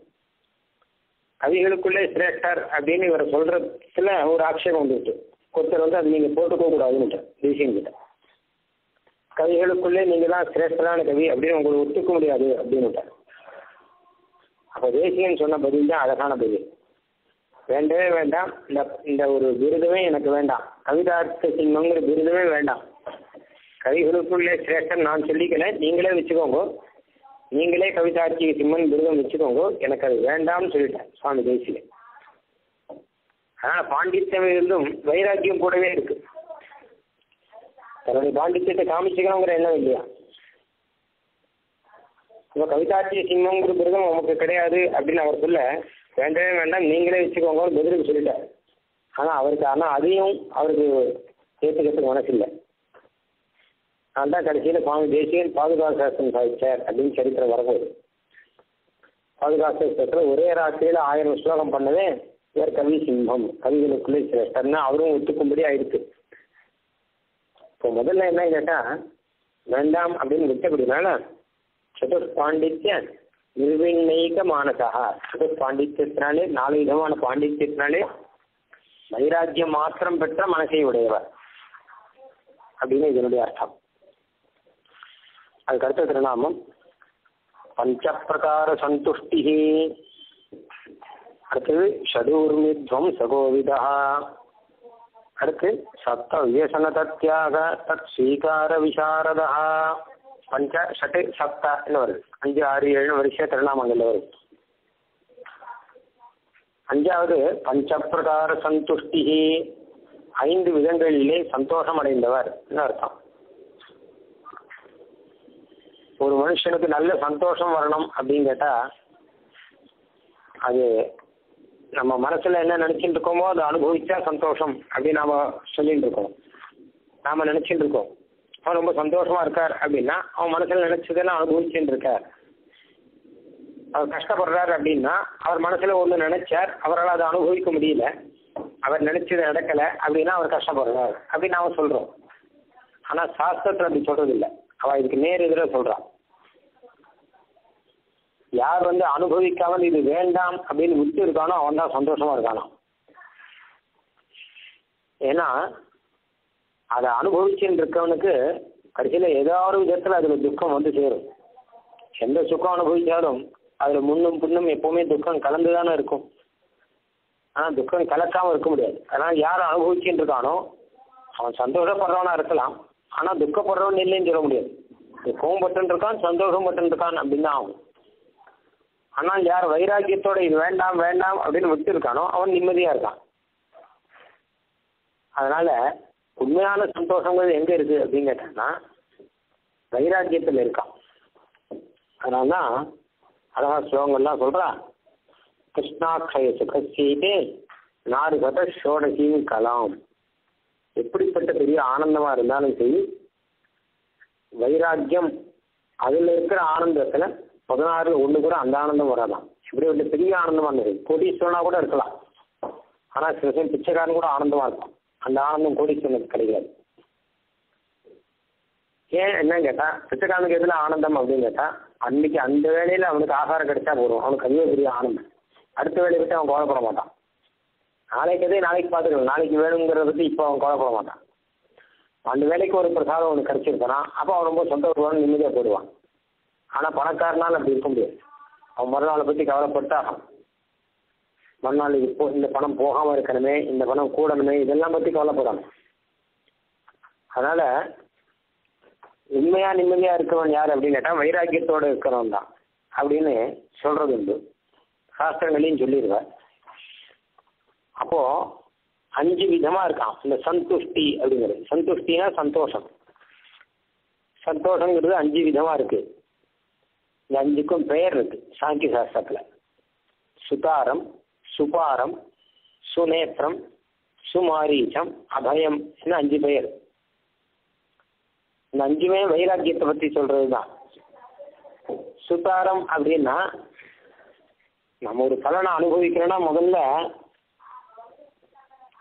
கவிகளுக்குள்ளே சிரேஷ்டர் அப்படின்னு இவர் சொல்றதுல ஒரு ஆட்சேபம் வந்துட்டு ஒருத்தர் வந்து அது நீங்க போட்டுக்க கூடாதுன்னு தேசியம் கிட்ட கவிகளுக்குள்ளே நீங்க தான் சிரேஷ்டரான கவி அப்படின்னு உங்களுக்கு ஒத்துக்க முடியாது அப்படின்னு அப்ப தேசியன் சொன்ன பதில் தான் அழகான பதில். வேண்டவே வேண்டாம். இந்த இந்த ஒரு விருதுமே எனக்கு வேண்டாம். கவிதார்த்த சிம்மங்கிற விருதுமே வேண்டாம். கவிகளுக்குள்ளே சிரேஷ்டன் நான் சொல்லிக்கல நீங்களே வச்சுக்கோங்க. நீங்களே கவிதார்த்திக சிம்மன் விருதம் வச்சுக்கோங்க. எனக்கு அது வேண்டாம்னு சொல்லிட்டேன் சுவாமி தேசியன். அதனால பாண்டித்யம் இருந்தும் வைராக்கியம் கூடவே இருக்கு. தன்னுடைய பாண்டித்தியத்தை காமிச்சுக்கணுங்கிற எண்ணம் இல்லையா? இப்போ கவிதார்த்திய சிம்மங்கிற விருதம் உமக்கு கிடையாது அப்படின்னு அவர் சொல்ல வேண்டவே வேண்டாம் நீங்களே வச்சுக்கோங்க பதிலுக்கு சொல்லிட்டார். ஆனால் அவருக்கு ஆனால் அதையும் அவருக்கு ஏற்றுக்கிறதுக்கு மனசு இல்லை. நான் தான் கடைசியில் சுவாமி தேசியன் பாதுகாப்பு சாஸ்திரம் சாதிச்சார் அப்படின்னு சரித்திரம் வரப்போகுது பாதுகாப்பு சாஸ்திரத்தில் ஒரே ராத்திரியில் ஆயிரம் ஸ்லோகம் பண்ணதே இவர் கவி சிம்மம். கவிகளுக்குள்ளே சிரேஷ்டர்னு அவரும் ஒத்துக்கும்படி ஆயிருக்கு இப்போ முதல்ல என்ன கேட்டா வேண்டாம் அப்படின்னு விட்டபடினால சதுர் பாண்டித்ய நிர்விநீக மானசா சதுர் பாண்டித்யத்தினாலே நாலு விதமான பாண்டித்யத்தினாலே வைராக்கியம் மாத்திரம் பெற்ற மனசை உடையவர். அப்படின்னு இதனுடைய அர்த்தம். அதுக்கு அடுத்த திருநாமம் பஞ்சப்பிரகார சந்துஷ்டி அடுத்தது ஷடூர்மித்வம் சகோவிதா. அடுத்து சப்த வியசன தத்தியாக தத் ஸ்வீகார விசாரதா பஞ்ச ஷட்டு சத்த என்ன வருது? அஞ்சு ஆறு ஏழு வருஷ திருநாமங்கள்ல வருது அஞ்சாவது பஞ்சப்பிரகார சந்துஷ்டி. ஐந்து விதங்களிலே சந்தோஷம் அடைந்தவர் அர்த்தம். ஒரு மனுஷனுக்கு நல்ல சந்தோஷம் வரணும் அப்படின்னு கேட்டா அது நம்ம மனசுல என்ன நினைச்சிட்டு இருக்கோமோ அதை அனுபவிச்சா சந்தோஷம் அப்படின்னு நாம சொல்லிட்டு இருக்கோம் நாம நினைச்சிட்டு இருக்கோம் அவன் ரொம்ப சந்தோஷமா இருக்கார் அப்படின்னா அவன் மனசுல நினைச்சதெல்லாம் அனுபவிச்சுட்டு இருக்கார் அவர் கஷ்டப்படுறாரு அப்படின்னா அவர் மனசுல ஒண்ணு நினைச்சார் அவரால் அதை அனுபவிக்க முடியல அவர் நினைச்சது நடக்கல அப்படின்னா அவர் கஷ்டப்படுறார் அப்படின்னு நாம சொல்றோம். ஆனா சாஸ்திரத்துல அப்படி சொல்றது இல்லை அவ இதுக்கு நேர் எதிர சொல்றான். யார் வந்து அனுபவிக்காமல் இது வேண்டாம் அப்படின்னு விட்டு இருக்கானோ அவன் தான் சந்தோஷமா இருக்கானோ. ஏன்னா அதை அனுபவிச்சுன்னு இருக்கவனுக்கு கடைசியில் ஏதாவது விதத்தில் அதில் துக்கம் வந்து சேரும். எந்த சுக்கம் அனுபவிச்சாலும் அதில் முன்னும் பின்னும் எப்பவுமே துக்கம் கலந்துதானே இருக்கும். ஆனால் துக்கம் கலக்காமல் இருக்க முடியாது. அதனால் யார் அனுபவிச்சுட்டு இருக்கானோ அவன் சந்தோஷப்படுறவனா இருக்கலாம். ஆனால் துக்கப்படுறவன் இல்லைன்னு சொல்ல முடியாது. துக்கமும் பட்டு இருக்கான் சந்தோஷம் பட்டு இருக்கான் அப்படின்னு தான் ஆகும். ஆனால் யார் வைராக்கியத்தோட இது வேண்டாம் வேண்டாம் அப்படின்னு விட்டு இருக்கானோ அவன் நிம்மதியா இருக்கான். அதனால உண்மையான சந்தோஷங்கிறது எங்க இருக்கு அப்படின்னு கேட்டான்னா வைராக்கியத்தில் இருக்கான். அதனால்தான் அழகா ஸ்லோகங்கள்லாம் சொல்றா. கிருஷ்ணாட்சய சுகசீதே நாறு கத ஷோடசியும் கலாம். எப்படிப்பட்ட பெரிய ஆனந்தமா இருந்தாலும் சரி வைராக்கியம் அதில் இருக்கிற ஆனந்தத்தில் பதினாறு ஒண்ணு கூட அந்த ஆனந்தம் வராதான் இப்படி ஒரு பெரிய ஆனந்தமா இருந்தது. கோடீஸ்வரனா கூட இருக்கலாம். ஆனா சில சமயம் பிச்சைக்காரன் கூட ஆனந்தமா இருக்கும் அந்த ஆனந்தம் கோடீஸ்வரனுக்கு கிடைக்காது ஏன் என்னன்னு கேட்டா பிச்சைக்காரனுக்கு எதுல ஆனந்தம் அப்படின்னு கேட்டா அன்னைக்கு அந்த வேலையில அவனுக்கு ஆகாரம் கிடைச்சா போதும். அவனுக்கு அதுவே பெரிய ஆனந்தம். அடுத்த வேலையை பற்றி அவன் கோலப்பட மாட்டான். நாளைக்கு எதே நாளைக்கு பார்த்துக்கலாம். நாளைக்கு வேணுங்கிறத பற்றி இப்போ அவன் கோலப்பட மாட்டான். அந்த வேலைக்கு ஒரு பிரசாதம் அவனுக்கு கிடைச்சிருக்கானா அப்போ அவன் ரொம்ப சந்தோஷமான நிம்மதியாக போடுவான் ஆனால் பணக்காரனால் அப்படி இருக்க முடியாது. அவன் மறுநாளை பற்றி கவலைப்பட்டா மறுநாள் இப்போ இந்த பணம் போகாமல் இருக்கணுமே இந்த பணம் கூடணுமே இதெல்லாம் பற்றி கவலைப்படாம. அதனால உண்மையா நிம்மதியா இருக்கிறவன் யார் அப்படின்னு கேட்டா வைராக்கியத்தோட இருக்கிறவன் தான் அப்படின்னு சொல்றது உண்டு. சாஸ்திரங்களையும் சொல்லிடுவேன் அப்போ அஞ்சு விதமா இருக்கான். இந்த சந்துஷ்டி அப்படிங்கிறது. சந்துஷ்டினா சந்தோஷம். சந்தோஷங்கிறது அஞ்சு விதமா இருக்கு. அஞ்சுக்கும் பெயர் இருக்கு. சாங்கிய சாஸ்திரத்துல. சுதாரம் சுபாரம் சுநேத்திரம் சுமாரீச்சம் அபயம் அஞ்சு பெயர். இந்த அஞ்சுமே வைராக்கியத்தை பத்தி சொல்றதுதான். சுதாரம் அப்படின்னா நம்ம ஒரு பலனை அனுபவிக்கிறோம்னா முதல்ல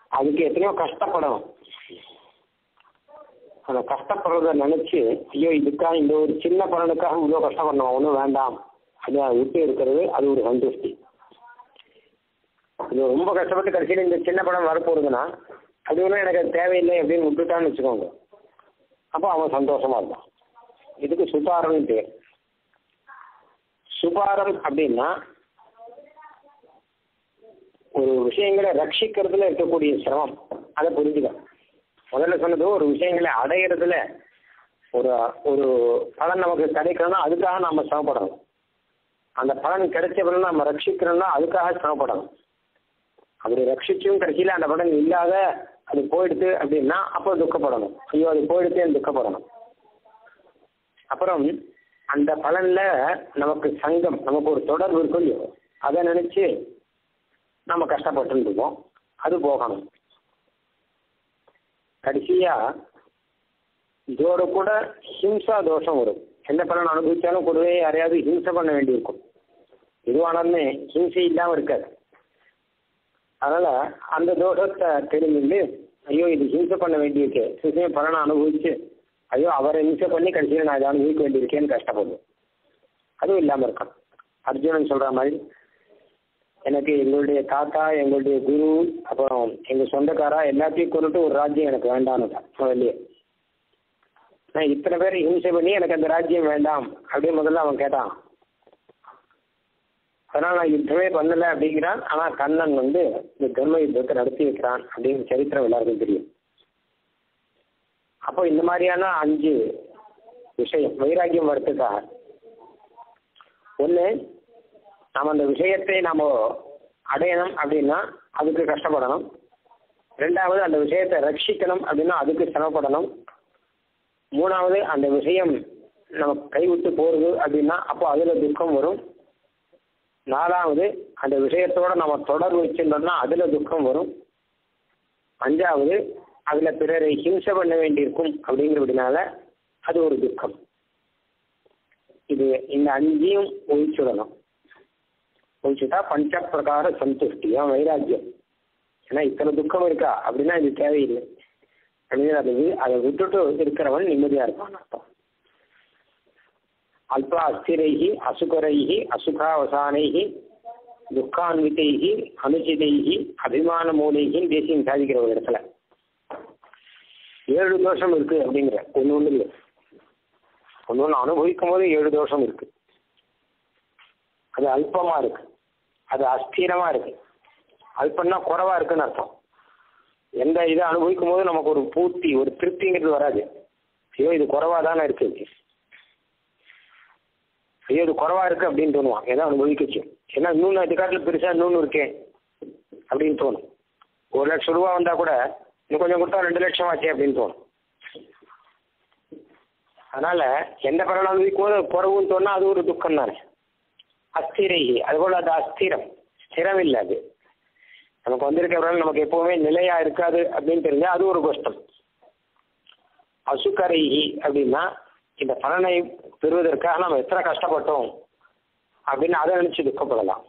அதுக்கு எத்தனையோ கஷ்டப்படணும். அந்த கஷ்டப்படுறத நினைச்சு ஐயோ இதுக்காக இந்த ஒரு சின்ன பலனுக்காக இவ்வளோ கஷ்டப்படணும் ஒன்றும் வேண்டாம். அது விட்டு இருக்கிறது அது ஒரு சந்தோஷி. இது ரொம்ப கஷ்டப்பட்டு கடைசியில் இந்த சின்ன படம் வரப்போகுதுன்னா அது ஒன்றும் எனக்கு அது தேவையில்லை அப்படின்னு விட்டுட்டான்னு வச்சுக்கோங்க. அப்போ அவன் சந்தோஷமா இருப்பான் இதுக்கு சுபாரம் பேர். சுபாரம் அப்படின்னா ஒரு விஷயங்களை ரட்சிக்கிறதுல இருக்கக்கூடிய சிரமம். அதை புரிஞ்சுக்கலாம் முதல்ல சொன்னது ஒரு விஷயங்களை அடையிறதுல ஒரு ஒரு பலன் நமக்கு கிடைக்கணும்னா அதுக்காக நம்ம சிரமப்படணும். அந்த பலன் கிடைச்ச பிறகு நம்ம ரட்சிக்கணும்னா அதுக்காக சிரமப்படணும். அப்படி ரட்சிச்சும் கடைசியில் அந்த பலன் இல்லாத அது போயிடுது அப்படின்னா அப்போ துக்கப்படணும். ஐயோ அது போயிடுது துக்கப்படணும். அப்புறம் அந்த பலன்ல நமக்கு சங்கம் நமக்கு ஒரு தொடர்பு இருக்கும் அதை நினைச்சு நம்ம கஷ்டப்பட்டு இருக்கோம் அது போகணும். கடைசியா இதோட கூட ஹிம்சா தோஷம் வரும். எந்த பலன் அனுபவிச்சாலும் கூடவே யாரையாவது ஹிம்சை பண்ண வேண்டியிருக்கும். எதுவானாலுமே ஹிம்சை இல்லாமல் இருக்காது. அதனால அந்த தோஷத்தை தெரிஞ்சுட்டு ஐயோ இது ஹிம்சை பண்ண வேண்டியிருக்கு. சிசையும் பலனை அனுபவிச்சு ஐயோ அவரை ஹிம்சை பண்ணி கடைசியில் நான் இதை அனுபவிக்க வேண்டியிருக்கேன்னு கஷ்டப்படுவோம். அதுவும் இல்லாமல் இருக்கான் அர்ஜுனன் சொல்ற மாதிரி எனக்கு எங்களுடைய தாத்தா எங்களுடைய குரு அப்புறம் எங்க சொந்தக்காரா எல்லாத்தையும் கொண்டுட்டு ஒரு ராஜ்யம் எனக்கு வேண்டாம்னுதான் முதல்லயே. நான் இத்தனை பேரை ஹிம்சை பண்ணி எனக்கு அந்த ராஜ்யம் வேண்டாம் அப்படின்னு முதல்ல அவன் கேட்டான். அதனால நான் யுத்தமே பண்ணல அப்படிங்கிறான். ஆனா கண்ணன் வந்து இந்த தர்ம யுத்தத்தை நடத்தி வைக்கிறான் அப்படின்னு சரித்திரம் எல்லாருக்கும் தெரியும். அப்போ இந்த மாதிரியான அஞ்சு விஷயம் வைராக்கியம் வரத்துக்காக ஒன்று நாம் அந்த விஷயத்தை நாம் அடையணும் அப்படின்னா அதுக்கு கஷ்டப்படணும். ரெண்டாவது அந்த விஷயத்தை ரட்சிக்கணும் அப்படின்னா அதுக்கு சிரமப்படணும். மூணாவது அந்த விஷயம் நம்ம கைவிட்டு போகிறது அப்படின்னா அப்போ அதில் துக்கம் வரும். நாலாவது அந்த விஷயத்தோட நம்ம தொடர்பு வச்சிருந்தோம்னா அதில் துக்கம் வரும். அஞ்சாவது அதில் பிறரை ஹிம்சை பண்ண வேண்டியிருக்கும் அப்படிங்கிறதுனால அது ஒரு துக்கம். இது இந்த அஞ்சையும் ஒழிச்சுடணும். கொஞ்சிட்டா பஞ்ச பிரகார சந்துஷ்டியம் வைராக்கியம். ஏன்னா இத்தனை துக்கம் இருக்கா? அப்படின்னா இது தேவையில்லை. அப்படின்னு அதை அதை விட்டுட்டு இருக்கிறவன் நிம்மதியா இருப்பான் அர்த்தம். அல்ப அஸ்திரைகி அசுகரைகி அசுகாவசானைகி துக்கான்விதைகி அனுச்சிதைகி அபிமான மூலைகி தேசியம் சாதிக்கிற ஒரு இடத்துல. ஏழு தோஷம் இருக்கு அப்படிங்கிற. ஒன்று ஒன்று இல்லை. ஒன்று ஒன்று அனுபவிக்கும் போது ஏழு தோஷம் இருக்கு. அது அல்பமா இருக்கு. அது அஸ்திரமா இருக்கு. அல்பம்னா குறவா இருக்குன்னு அர்த்தம். எந்த இதை அனுபவிக்கும் போது நமக்கு ஒரு பூர்த்தி ஒரு திருப்திங்கிறது வராது. ஐயோ இது குறவா தானே இருக்கு ஐயோ இது குறைவா இருக்கு அப்படின்னு தோணுவான். ஏதோ அனுபவிக்கச்சு? ஏன்னா இன்னொன்று அதுக்காட்டில் பெருசா இன்னொன்று இருக்கே அப்படின்னு தோணும். ஒரு லட்சம் ரூபா வந்தா கூட இன்னும் கொஞ்சம் கொடுத்தா ரெண்டு லட்சம் ஆச்சே அப்படின்னு தோணும். அதனால எந்த பரவாயில்ல அனுபவிக்கும் போது குறவுன்னு தோணுன்னா அது ஒரு துக்கம் தானே அஸ்திரை அதுபோல் அது அஸ்திரம். ஸ்திரம் இல்லை அது. நமக்கு வந்திருக்க நமக்கு எப்பவுமே நிலையா இருக்காது அப்படின்னு தெரிஞ்சா அது ஒரு கஷ்டம். அசுக்கரைகி அப்படின்னா இந்த பலனை பெறுவதற்காக நம்ம எத்தனை கஷ்டப்பட்டோம் அப்படின்னு அதை நினைச்சு துக்கப்படலாம்.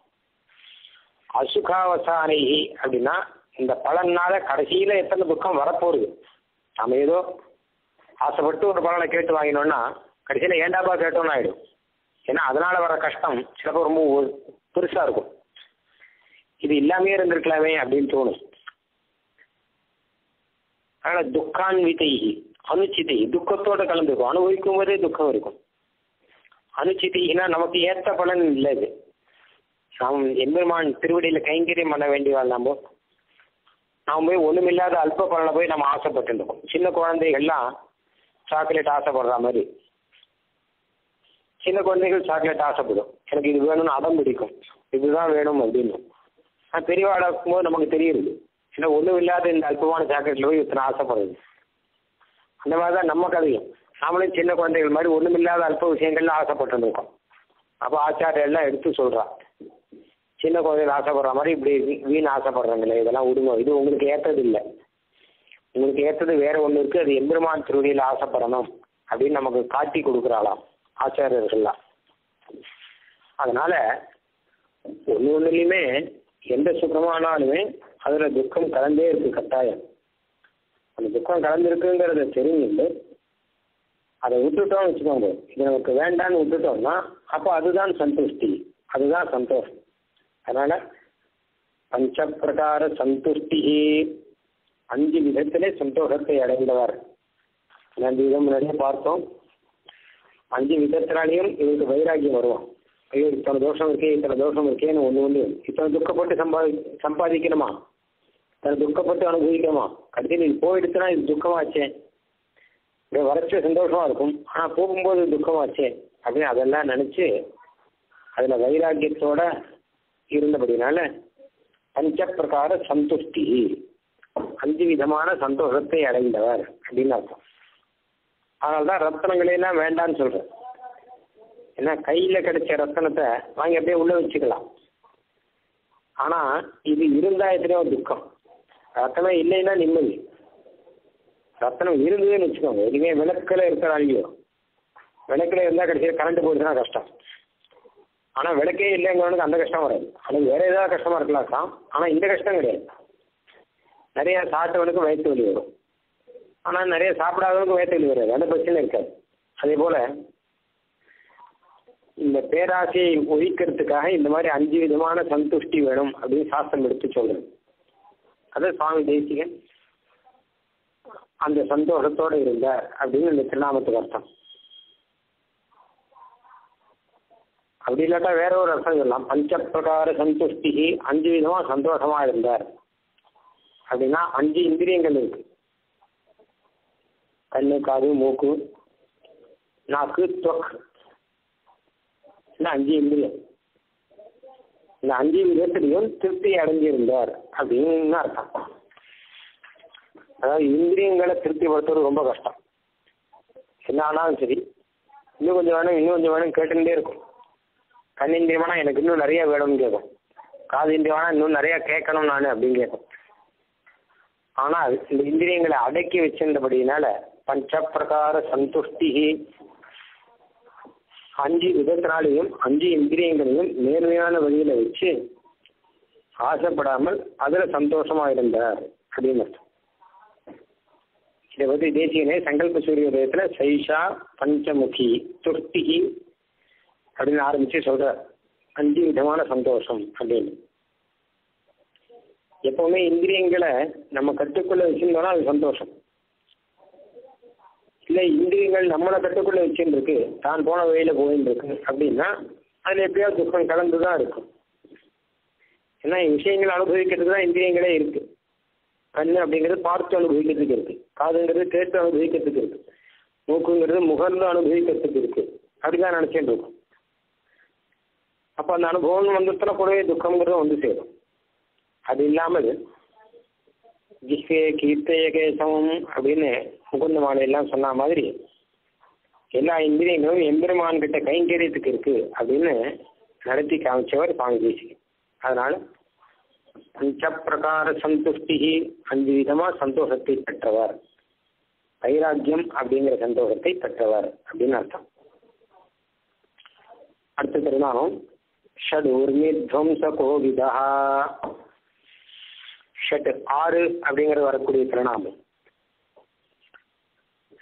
அசுகாவசானைகி அப்படின்னா இந்த பலனால கடைசியில எத்தனை துக்கம் வரப்போகுது? நம்ம ஏதோ ஆசைப்பட்டு ஒரு பலனை கேட்டு வாங்கினோம்னா கடைசியில ஏண்டாப்பா கேட்டோம்னு ஆயிடும். ஏன்னா அதனால வர கஷ்டம் சிலப்போ ரொம்ப ஒரு- பெருசா இருக்கும். இது இல்லாமே இருந்திருக்கலாமே அப்படின்னு தோணும். அதனால துக்கான்விதை அனுச்சிதை துக்கத்தோட கலந்துருக்கும் அனுபவிக்கும் போதே துக்கம் இருக்கும். அனுச்சிதைனா நமக்கு ஏத்த பலன் இல்லை இது. நாம் எம்பெருமான் திருவடியில கைங்கரியம் பண்ண வேண்டியவாள் நம்ம. நாம் போய் ஒண்ணுமில்லாத அல்ப பலனை போய் நம்ம ஆசைப்பட்டு இருக்கோம். சின்ன குழந்தைகள்லாம் சாக்லேட் ஆசைப்படுற மாதிரி. சின்ன குழந்தைகள் சாக்லேட் ஆசைப்படும். எனக்கு இது வேணும்னு அடம் பிடிக்கும். இதுதான் வேணும் அப்படின்னு. ஆனால் பெரியவாடாக்கும் போது நமக்கு தெரியுது. ஏன்னா ஒன்றும் இல்லாத இந்த அல்பமான சாக்லேட்ல போய் இத்தனை ஆசைப்படுறது. அந்த மாதிரி தான் நம்ம கதையும். நாமளும் சின்ன குழந்தைகள் மாதிரி ஒன்றுமில்லாத அல்ப விஷயங்கள்ல ஆசைப்பட்டுருக்கோம். அப்போ ஆச்சாரியர் எல்லாம் எடுத்து சொல்கிறான் சின்ன குழந்தைகள் ஆசைப்படுற மாதிரி இப்படி வீண் ஆசைப்படுறாங்களே இதெல்லாம் விடுங்க இது உங்களுக்கு ஏற்றது இல்லை உங்களுக்கு ஏற்றது வேற ஒன்று இருக்குது அது எம்பெருமான் திருவடியில் ஆசைப்படணும் அப்படின்னு நமக்கு காட்டி கொடுக்குறாளாம். ஆச்சாரியர்கள்லாம். அதனால ஒன்று ஒன்றுலையுமே எந்த சுகமானாலுமே அதில் துக்கம் கலந்தே இருக்கு கட்டாயம். அந்த துக்கம் கலந்துருக்குங்கிறத தெரிஞ்சுட்டு அதை விட்டுட்டோம் வச்சுக்கோங்க. இது நமக்கு வேண்டான்னு விட்டுட்டோம்னா அப்போ அதுதான் சந்துஷ்டி. அதுதான் சந்தோஷம். அதனால பஞ்ச பிரகார சந்துஷ்டி அஞ்சு விதத்திலே சந்தோஷத்தை அடைந்தவர். அஞ்சு விதம் முன்னாடியே பார்த்தோம். அஞ்சு விதத்தினாலையும் இவருக்கு வைராக்கியம் வரும் ஐயோ இத்தனை தோஷம் இருக்கே இத்தனை தோஷம் இருக்கேன்னு ஒன்று ஒன்று இத்தனை துக்கப்பட்டு சம்பாதி சம்பாதிக்கணுமா? தன்னை துக்கப்பட்டு அனுபவிக்கணுமா? கடைசியில் இது போயிடுச்சுன்னா இது துக்கமாச்சே. இதை வரைச்ச சந்தோஷமா இருக்கும். ஆனால் போகும்போது துக்கமாச்சே. அப்படின்னு அதெல்லாம் நினச்சி அதில் வைராக்கியத்தோட இருந்தபடினால பஞ்ச பிரகார சந்துஷ்டி. அஞ்சு விதமான சந்தோஷத்தை அடைந்தவர் அப்படின்னு அர்த்தம். அதனால்தான் தான் எல்லாம் வேண்டாம்னு சொல்றேன். ஏன்னா கையில கிடைச்ச ரத்தனத்தை வாங்கி அப்படியே உள்ள வச்சுக்கலாம். ஆனா இது இருந்தா எத்தனையோ துக்கம். ரத்தனம் இல்லைன்னா நிம்மதி. ரத்தனம் இருந்ததுன்னு வச்சுக்கோங்க. இனிமேல் விளக்குல இருக்கிற விளக்கில் விளக்குல இருந்தா கடைசியில் கரண்ட் போயிடுச்சுன்னா கஷ்டம். ஆனா விளக்கே இல்லைங்கிறவனுக்கு அந்த கஷ்டம் வராது. ஆனால் வேற ஏதாவது கஷ்டமா இருக்கலாம் ஆனால் ஆனா இந்த கஷ்டம் கிடையாது. நிறைய சாப்பிட்டவனுக்கு வயிற்று வலி வரும். ஆனால் நிறைய சாப்பிடாதவங்களுக்கு வயிற்று வருது. வராது அந்த பிரச்சனை இருக்காது. அதே போல் இந்த பேராசையை ஒழிக்கிறதுக்காக இந்த மாதிரி அஞ்சு விதமான சந்துஷ்டி வேணும் அப்படின்னு சாஸ்திரம் எடுத்து சொல்றது அது சுவாமி தேசிகன் அந்த சந்தோஷத்தோடு இருந்தார் அப்படின்னு இந்த திருநாமத்துக்கு அர்த்தம். அப்படி இல்லாட்டா வேற ஒரு அர்த்தம் சொல்லலாம். பஞ்ச பிரகார சந்துஷ்டி அஞ்சு விதமா சந்தோஷமா இருந்தார். அப்படின்னா அஞ்சு இந்திரியங்கள் இருக்கு. கண்ணு காது மூக்கு நாக்கு தொக் இந்த அஞ்சு இந்திரியம் இந்த அஞ்சு இந்திரியத்திலையும் திருப்தி அடைஞ்சிருந்தார் அப்படின்னு அர்த்தம். அதாவது இந்திரியங்களை திருப்திப்படுத்துறது ரொம்ப கஷ்டம். என்ன ஆனாலும் சரி இன்னும் கொஞ்சம் வேணும் இன்னும் கொஞ்சம் வேணும் கேட்டுட்டே இருக்கும். கண்ணிந்திரியமானா எனக்கு இன்னும் நிறைய வேணும்னு கேட்கும். காது இந்திரியமானா இன்னும் நிறைய கேட்கணும் நான் அப்படின்னு கேட்கும். ஆனால் இந்த இந்திரியங்களை அடக்கி வச்சிருந்தபடியினால பஞ்சபிரகார சந்துஷ்டி அஞ்சு விதத்தினாலையும் அஞ்சு இந்திரியங்களையும் நேர்மையான வழியில வச்சு ஆசைப்படாமல் அதுல சந்தோஷமா இருந்தார் அப்படின்னு இதை பற்றி தேசியனே சங்கல்ப சூரியோதயத்துல சைஷா பஞ்சமுகி துஷ்டிகி அப்படின்னு ஆரம்பிச்சு சொல்றார். அஞ்சு விதமான சந்தோஷம் அப்படின்னு. எப்பவுமே இந்திரியங்களை நம்ம கட்டுக்குள்ள வச்சிருந்தோம்னா அது சந்தோஷம். இல்ல இந்திரியங்கள் நம்மளை கட்டுக்குள்ள இருக்கு தான் போன வழியில் போயின்னு இருக்கு அப்படின்னா அதுல எப்படியாவது துக்கம் கலந்துதான் இருக்கும். ஏன்னா விஷயங்களை அனுபவிக்கிறதுக்கு தான் இந்திரியங்களே இருக்கு. கண்ணு அப்படிங்கிறது பார்த்து அனுபவிக்கிறதுக்கு இருக்கு. காதுங்கிறது கேட்டு அனுபவிக்கிறதுக்கு இருக்கு. மூக்குங்கிறது முகர்ந்து அனுபவிக்கிறதுக்கு இருக்கு. அப்படிதான் நினைச்சிட்டு இருக்கும். அப்ப அந்த அனுபவம் வந்ததுல கூடவே துக்கம்ங்கிறது வந்து சேரும். அது இல்லாமல் ஜிஹ்வே கீர்த்தய கேசவம் அப்படின்னு முகுந்த மாலையெல்லாம் சொன்ன மாதிரி எல்லா இந்திரியங்களும் எம்பெருமான் கிட்ட கைங்கரியத்துக்கு இருக்கு அப்படின்னு நடத்தி காமிச்சவர் சுவாமி அதனால பஞ்ச பிரகார சந்துஷ்டி அஞ்சு விதமா சந்தோஷத்தை பெற்றவர். வைராக்கியம் அப்படிங்கிற சந்தோஷத்தை பெற்றவர் அப்படின்னு அர்த்தம். அடுத்த திருநாமம் ஷடூர்மித்வம்ச கோவிதா. ஷட் ஆறு அப்படிங்கிறது வரக்கூடிய பிரணாமம்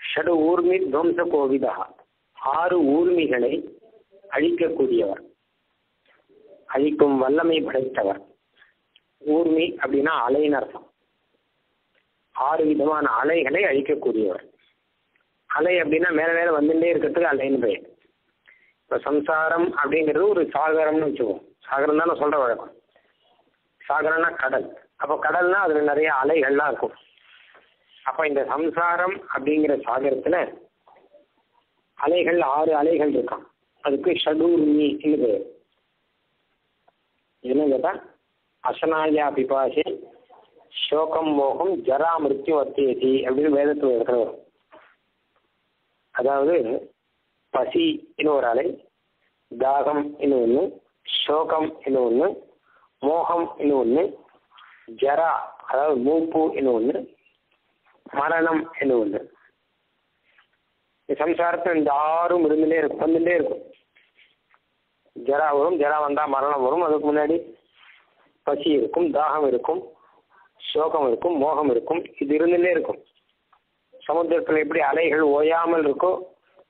ஷடு ஊர்மி துவம்ச கோவிதா. ஆறு ஊர்மிகளை அழிக்கக்கூடியவர். அழிக்கும் வல்லமை படைத்தவர். ஊர்மி அப்படின்னா அலைன்னு அர்த்தம். ஆறு விதமான அலைகளை அழிக்கக்கூடியவர். அலை அப்படின்னா மேல மேல வந்துட்டே இருக்கிறதுக்கு அலைன்னு பெயர் இப்போ சம்சாரம் அப்படிங்கிறது ஒரு சாகரம்னு வச்சுக்குவோம். சாகரம் தான் நான் சொல்ற வழக்கம். சாகரம்னா கடல். அப்போ கடல்னா அதுல நிறைய அலைகள்லாம் இருக்கும். அப்ப இந்த சம்சாரம் அப்படிங்கிற சாகரத்துல அலைகள் ஆறு அலைகள் இருக்கான் அதுக்கு ஷடூர்மி பேர். என்ன கேட்டா அசனாயா பிபாசி சோகம் மோகம் ஜரா மிருத்யு வத்தியதி அப்படின்னு வேதத்துல இருக்கிற வரும். அதாவது பசி இன்னும் ஒரு அலை தாகம் இன்னும் ஒன்று சோகம் இன்னும் ஒன்று மோகம் இன்னும் ஒன்று ஜரா அதாவது மூப்பு இன்னும் ஒன்று மரணம் இன்னும் ஒன்று சம்சாரத்தில் இந்த ஆறும் இருந்துட்டே இருக்கும் வந்துட்டே இருக்கும். ஜரா வரும் ஜரா வந்தால் மரணம் வரும். அதுக்கு முன்னாடி பசி இருக்கும் தாகம் இருக்கும் சோகம் இருக்கும் மோகம் இருக்கும். இது இருந்துட்டே இருக்கும். சமுத்திரத்தில் எப்படி அலைகள் ஓயாமல் இருக்கோ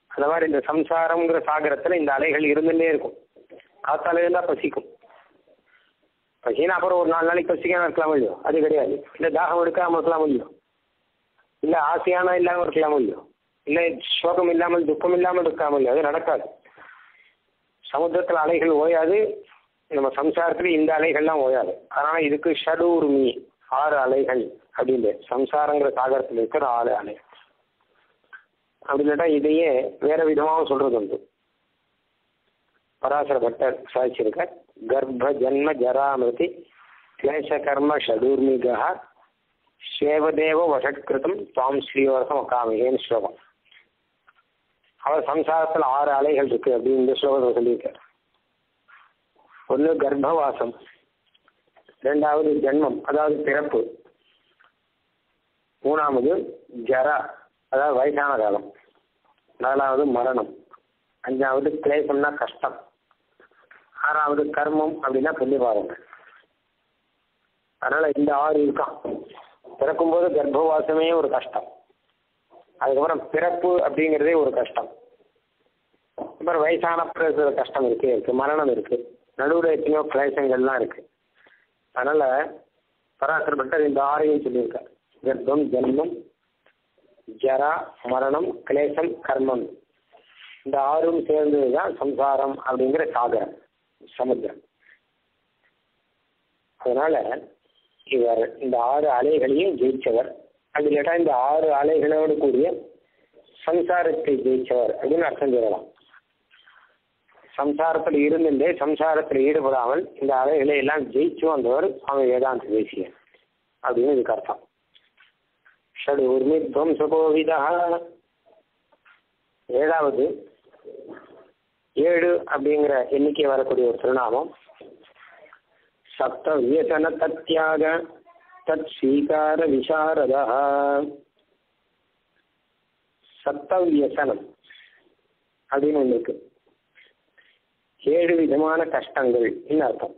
அந்த மாதிரி இந்த சம்சாரம்ங்கிற சாகரத்தில் இந்த அலைகள் இருந்துட்டே இருக்கும். காத்தாலே தான் பசிக்கும். பசினா அப்புறம் ஒரு நாலு நாளைக்கு பசிக்காம இருக்கலாம் இல்லையோ? அது கிடையாது. இல்லை தாகம் எடுக்காமல் இருக்கலாம் இல்லையோ? இல்லை ஆசையானா இல்லாமல் இருக்கலாம் இல்லையோ? இல்லை சோகம் இல்லாமல் துக்கம் இல்லாமல் இருக்காமல் இல்லையோ? அது நடக்காது. சமுத்திரத்தில் அலைகள் ஓயாது நம்ம சம்சாரத்தில் இந்த அலைகள்லாம் ஓயாது. அதனால இதுக்கு ஷடூர்மி ஆறு அலைகள் அப்படின்னு சம்சாரங்கிற சாகரத்தில் இருக்கிற ஆறு அலை அப்படி இல்லாட்டா இதையே வேற விதமாகவும் சொல்றது உண்டு பராசர பட்டர் சாதிச்சிருக்க கர்ப்ப ஜன்ம ஜராமிருதி கிளேச கர்ம ஷடூர்மிகா சேவதேவ வசட்கிருதம் துவாம் ஸ்ரீவரசம் அக்காமிகேன்னு ஸ்லோகம் அவர் சம்சாரத்தில் ஆறு அலைகள் இருக்கு அப்படின்னு இந்த ஸ்லோகத்தை சொல்லியிருக்கார் ஒன்று கர்ப்பவாசம் ரெண்டாவது ஜென்மம் அதாவது பிறப்பு மூணாவது ஜரா அதாவது வயசான காலம் நாலாவது மரணம் அஞ்சாவது கிளேசம்னா கஷ்டம் ஆறாவது கர்மம் அப்படின்னா புண்ணியபாவங்கள் அதனால இந்த ஆறு இருக்கான் பிறக்கும்போது கர்ப்பவாசமே ஒரு கஷ்டம். அதுக்கப்புறம் பிறப்பு அப்படிங்கிறதே ஒரு கஷ்டம். அப்புறம் வயசான பிறகு கஷ்டம் இருக்கு இருக்கு. மரணம் இருக்கு. நடுவில் எத்தனையோ கிளேசங்கள்லாம் இருக்கு. அதனால பராசரப்பட்டர் இந்த ஆறையும் சொல்லியிருக்கார். கர்ப்பம் ஜென்மம் ஜரா மரணம் கிளேசம் கர்மம். இந்த ஆறும் சேர்ந்தது தான் சம்சாரம் அப்படிங்கிற சாகரம். சமுத்திரம். அதனால இவர் இந்த ஆறு அலைகளையும் ஜெயிச்சவர். அப்படி கேட்டால் இந்த ஆறு அலைகளோடு கூடிய சம்சாரத்தை ஜெயிச்சவர் அப்படின்னு அர்த்தம் சொல்லலாம். சம்சாரத்தில் இருந்துட்டே சம்சாரத்தில் ஈடுபடாமல் இந்த அலைகளை எல்லாம் ஜெயிச்சு வந்தவர் அவன் வேதாந்த தேசியர் அப்படின்னு இதுக்கு அர்த்தம். ஷடு உர்மித்வம் சுகோவிதா ஏழாவது ஏழு அப்படிங்கிற எண்ணிக்கை வரக்கூடிய ஒரு திருநாமம். சப்த வியசன தத்யாக தத் ஸ்வீகார விசாரதா. சத்த வியசனம் அப்படின்னு ஒன்று இருக்கு. ஏழு விதமான கஷ்டங்கள் அர்த்தம்.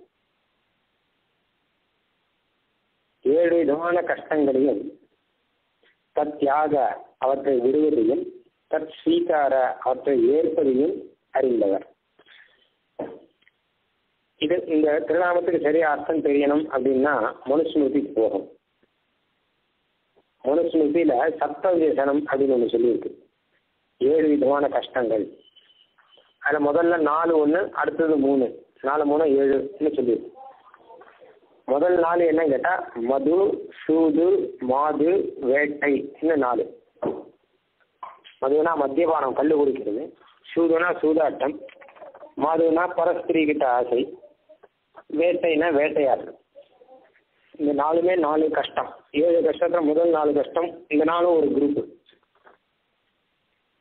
ஏழு விதமான கஷ்டங்களையும் தத் தியாக அவற்றை விடுவதையும் தத் ஸ்வீகார அவற்றை ஏற்பதையும் அறிந்தவர். இது இந்த திருநாமத்துக்கு சரியா அர்த்தம் தெரியணும் அப்படின்னா மனுஸ்மிருதிக்கு போகும். மனுஸ்மிருதியில சப்த விசனம் அப்படின்னு ஒன்று சொல்லியிருக்கு. ஏழு விதமான கஷ்டங்கள். அதில் முதல்ல நாலு ஒன்று அடுத்தது மூணு. நாலு மூணு ஏழுன்னு சொல்லியிருக்கு. முதல் நாலு என்ன கேட்டா மது சூது மாது வேட்டை இன்னும் நாலு. மதுனா மத்தியபானம் கல்லு குடிக்கிறது. சூதுனா சூதாட்டம் மாதுனா பரஸ்திரி கிட்ட ஆசை வேட்டைனா வேட்டையாட்டம் இந்த நாலுமே நாலு கஷ்டம். ஏழு கஷ்டத்துல முதல் நாலு கஷ்டம் இந்த நாளும் ஒரு குரூப்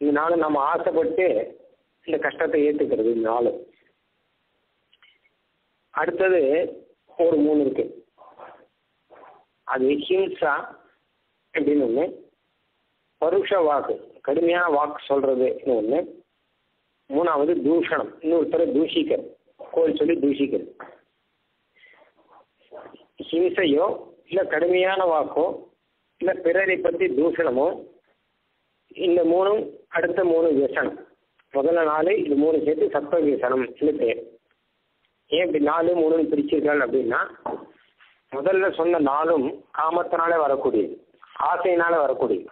இந்த நாளும் நம்ம ஆசைப்பட்டு இந்த கஷ்டத்தை ஏற்றுக்கிறது இந்த நாலு அடுத்தது ஒரு மூணு இருக்கு. அது ஹிம்சா அப்படின்னு ஒன்று பருஷ வாக்கு கடுமையான வாக்கு சொல்றதுன்னு ஒன்று மூணாவது தூஷணம். இன்னொருத்தரை தூஷிக்கிறது கோயில் சொல்லி தூஷிக்கிறது ஹிம்சையோ இல்லை கடுமையான வாக்கோ இல்லை பிறரை பற்றி தூஷணமோ இந்த மூணும் அடுத்த மூணு வியசனம். முதல்ல நாலு இது மூணு சேர்த்து சத்த வியசனம்னு பேர் ஏன் இப்படி நாலு மூணுன்னு பிரிச்சிருக்காள் அப்படின்னா முதல்ல சொன்ன நாளும் காமத்தினாலே வரக்கூடியது. ஆசையினால வரக்கூடியது.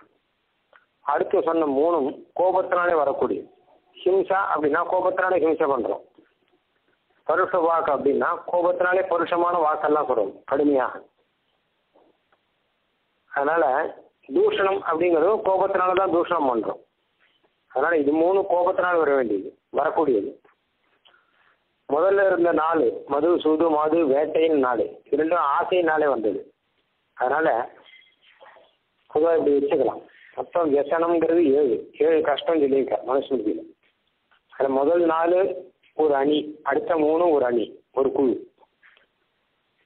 அடுத்து சொன்ன மூணும் கோபத்தினாலே வரக்கூடியது. ஹிம்சா அப்படின்னா கோபத்தினாலே ஹிம்சை பண்றோம். பருஷ வாக்கு அப்படின்னா கோபத்தினாலே பருஷமான வாக்கெல்லாம் சொல்லணும் கடுமையாக. அதனால தூஷணம் அப்படிங்கிறது கோபத்தினால தான் தூஷணம் பண்றோம். அதனால இது மூணு கோபத்தினால் வர வேண்டியது வரக்கூடியது. முதல்ல இருந்த நாலு மது சூது மாது வேட்டையின் நாலு இரண்டும் ஆசையினாலே வந்தது. அதனால பொதுவாக இப்படி வச்சுக்கலாம். மொத்தம் வியசனம்ங்கிறது ஏழு ஏழு கஷ்டம் சொல்லியிருக்கார் மனுஸ்மிருதியில் அதில் முதல் நாலு ஒரு அணி அடுத்த மூணு ஒரு அணி ஒரு குழு.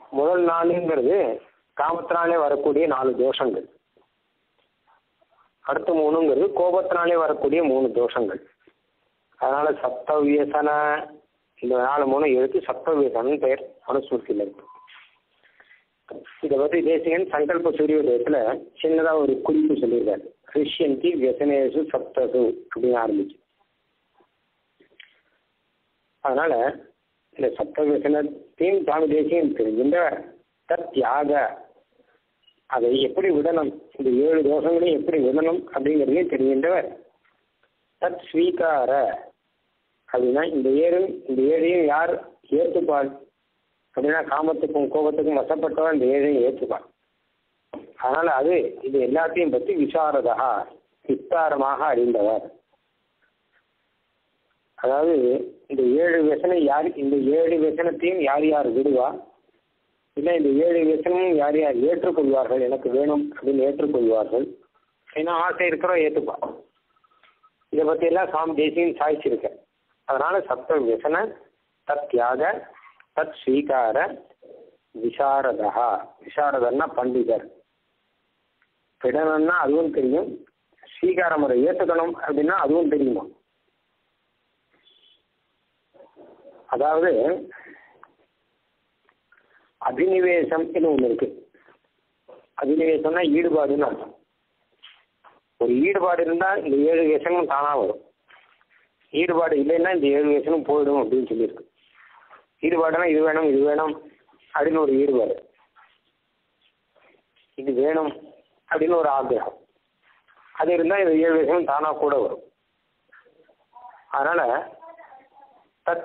முதல் நாலுங்கிறது காமத்தினாலே வரக்கூடிய நாலு தோஷங்கள். அடுத்த மூணுங்கிறது கோபத்தினாலே வரக்கூடிய மூணு தோஷங்கள். அதனால சப்தவியசன இந்த நாலு மூணு எழுத்து சப்தவியசனன் பெயர் மனுஸ்மிருதியில் இருக்கு. இதை பற்றி தேசிகன் சங்கல்ப சூரியோதயத்தில் சின்னதாக ஒரு குறிப்பு சொல்லியிருக்காரு. ரிஷ்யந்தி வியசனேசு சப்தசு அப்படின்னு ஆரம்பிச்சு. அதனால இந்த சப்த வியசனத்தையும் சுவாமி தேசியம் தெரிஞ்சின்ற தத் தியாக அதை எப்படி விடணும்? இந்த ஏழு தோஷங்களையும் எப்படி விடணும் அப்படிங்கிறதையும் தெரிகின்றவர். தத் ஸ்வீகார. அப்படின்னா இந்த ஏழு இந்த ஏழையும் யார் ஏற்றுப்பாள்? அப்படின்னா காமத்துக்கும் கோபத்துக்கும் வசப்பட்டவன் இந்த ஏழையும் ஏற்றுப்பாள் அதனால் அது இது எல்லாத்தையும் பற்றி விசாரதா விஸ்தாரமாக அறிந்தவர். அதாவது இந்த ஏழு வியசனை யார் இந்த ஏழு வியசனத்தையும் யார் யார் விடுவா? இல்லை இந்த ஏழு வியசனமும் யார் யார் ஏற்றுக்கொள்வார்கள்? எனக்கு வேணும் அப்படின்னு ஏற்றுக்கொள்வார்கள். ஏன்னா ஆசை இருக்கிறோம் ஏற்றுப்பா இதை பற்றியெல்லாம் சாமி தேசியம் சாய்ச்சிருக்கேன் அதனால் சப்த வியசன தத் தியாக தத் ஸ்வீகார விசாரதா. விசாரதன்னா பண்டிதர். விடணும்னா அதுவும் தெரியும். ஸ்வீகார முறை ஏற்றுக்கணும் அப்படின்னா அதுவும் தெரியுமா? அதாவது அபினிவேசம் ஒன்று இருக்கு. அபினிவேசம்னா ஈடுபாடுன்னு அர்த்தம். ஒரு ஈடுபாடு இருந்தால் இந்த ஏழு வேஷமும் தானாக வரும். ஈடுபாடு இல்லைன்னா இந்த ஏழு வேஷமும் போயிடும் அப்படின்னு சொல்லியிருக்கு. ஈடுபாடுனா இது வேணும் இது வேணும் அப்படின்னு ஒரு ஈடுபாடு. இது வேணும் அப்படின்னு ஒரு ஆഗ്രഹம் அது இருந்தால் இந்த ஏழு வேஷமும் தானாக கூட வரும். அதனால்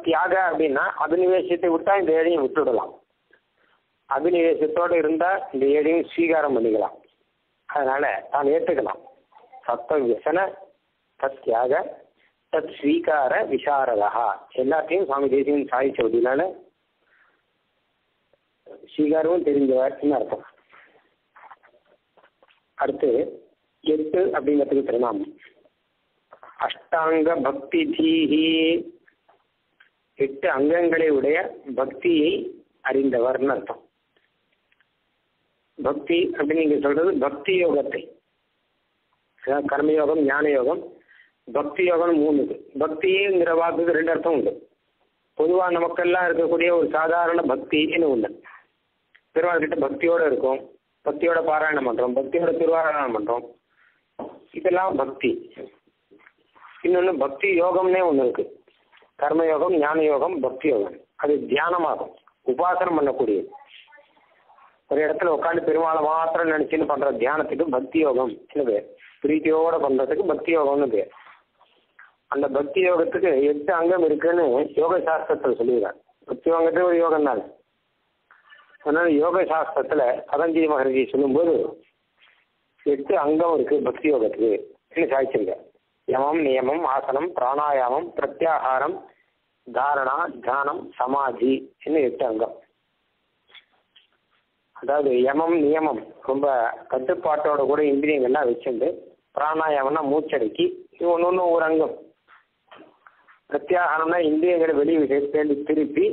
தியாக அப்படின்னா அபினிவேசத்தை விட்டா இந்த ஏழையும் விட்டுடலாம். அபினிவேசத்தோடு இருந்தால் இந்த ஏழையும் ஸ்வீகாரம் பண்ணிக்கலாம். அதனால தான் ஏற்றுக்கலாம் சத்த வியசன தத் தியாக தத் ஸ்வீகார விசாரதா. எல்லாத்தையும் சுவாமி தேசியம் சாதிச்ச அப்படின்னால ஸ்வீகாரமும் தெரிஞ்சவர்னு அர்த்தம். அடுத்து எட்டு அப்படிங்கிறதுக்கு திருநாமம். அஷ்டாங்க பக்தி தீஹி எட்டு அங்கங்களை உடைய பக்தியை அறிந்தவர்னு அர்த்தம். பக்தி அப்படின்னு நீங்க சொல்றது பக்தி யோகத்தை. கர்மயோகம் ஞான யோகம் பக்தி யோகம் மூணு இது. பக்திங்கிற வாக்குக்கு ரெண்டு அர்த்தம் உண்டு. பொதுவா நமக்கெல்லாம் இருக்கக்கூடிய ஒரு சாதாரண பக்தின்னு ஒண்ணு பெருமாள் கிட்ட பக்தியோட இருக்கும். பக்தியோட பாராயணம் பண்றோம். பக்தியோட திருவாராயணம் பண்றோம். இதெல்லாம் பக்தி. இன்னொன்னு பக்தி யோகம்னே ஒண்ணு இருக்கு. கர்மயோகம் ஞான யோகம் பக்தி யோகம் அது தியானமாகும். உபாசனம் பண்ணக்கூடியது. ஒரு இடத்துல உட்காந்து பெருமாளை மாத்திரம் நினைச்சுன்னு பண்ற தியானத்துக்கு பக்தி யோகம் பேர். பிரீத்தியோட பண்றதுக்கு பக்தி யோகம்னு பேர். அந்த பக்தி யோகத்துக்கு எட்டு அங்கம் இருக்குன்னு யோக சாஸ்திரத்தில் சொல்லிடுறாங்க பக்தி யோகத்துக்கு ஒரு யோகம் தான். அதனால யோக சாஸ்திரத்துல பதஞ்சலி மகர்ஜி சொல்லும்போது எட்டு அங்கம் இருக்கு பக்தி யோகத்துக்கு சாய்ச்சிருக்க யமம் நியமம் ஆசனம் பிராணாயாமம் பிரத்யாகாரம் தாரணா தியானம் சமாதி இன்னும் எட்டு அங்கம். அதாவது யமம் நியமம் ரொம்ப கட்டுப்பாட்டோட கூட இந்திரியங்கள்லாம் வச்சுண்டு பிராணாயாமம்னா மூச்சடக்கி இது ஒன்று ஒன்று ஒரு அங்கம். பிரத்யாகாரம்னா இந்திரியங்களை வெளியே தேடி திருப்பி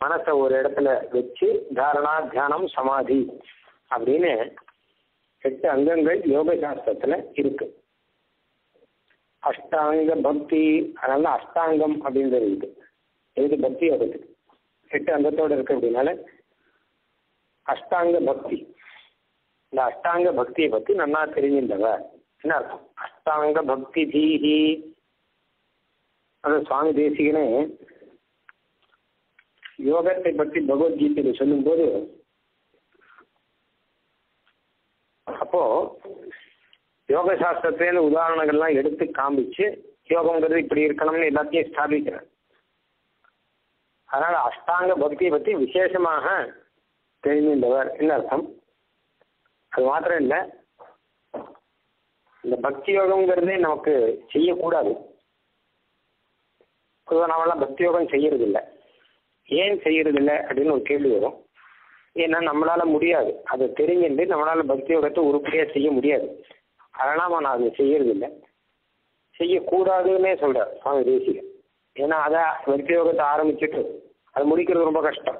மனசை ஒரு இடத்துல வச்சு தாரணா தியானம் சமாதி அப்படின்னு எட்டு அங்கங்கள் யோக சாஸ்திரத்தில் இருக்குது அஷ்டாங்க பக்தி அதனால அஷ்டாங்கம் அப்படின்றது இருக்கு. எது பக்தி? அதுக்கு. எட்டு அங்கத்தோடு இருக்கு அப்படின்னால அஷ்டாங்க பக்தி. இந்த அஷ்டாங்க பக்தியை பத்தி நல்லா தெரிஞ்சிருந்தவ என்ன அர்த்தம்? அஷ்டாங்க பக்தி தீஹி. அது சுவாமி தேசிகனே யோகத்தை பற்றி பகவத்கீதையில சொல்லும்போது அப்போ யோக சாஸ்திரத்திலேருந்து உதாரணங்கள்லாம் எடுத்து காமிச்சு யோகங்கிறது இப்படி இருக்கணும்னு எல்லாத்தையும் ஸ்தாபிக்கிறார் அதனால அஷ்டாங்க பக்தியை பற்றி விசேஷமாக தெரிந்திருந்தவர் என்ன அர்த்தம்? அது மாத்திரம் இல்லை. இந்த பக்தி யோகம்ங்கிறதே நமக்கு செய்யக்கூடாது. பொதுவாக நாமெல்லாம் பக்தி யோகம் செய்யறதில்லை. ஏன் செய்யறதில்லை அப்படின்னு ஒரு கேள்வி வரும். ஏன்னா நம்மளால முடியாது. அதை தெரிஞ்சுட்டு நம்மளால பக்தி யோகத்தை உருப்படியாக செய்ய முடியாது. அதனால் நான் அதை செய்யறதில்லை. செய்யக்கூடாதுன்னே சொல்கிறேன் சுவாமி தேசிகன் ஏன்னா அதை பக்தி யோகத்தை ஆரம்பிச்சுட்டு அது முடிக்கிறது ரொம்ப கஷ்டம்.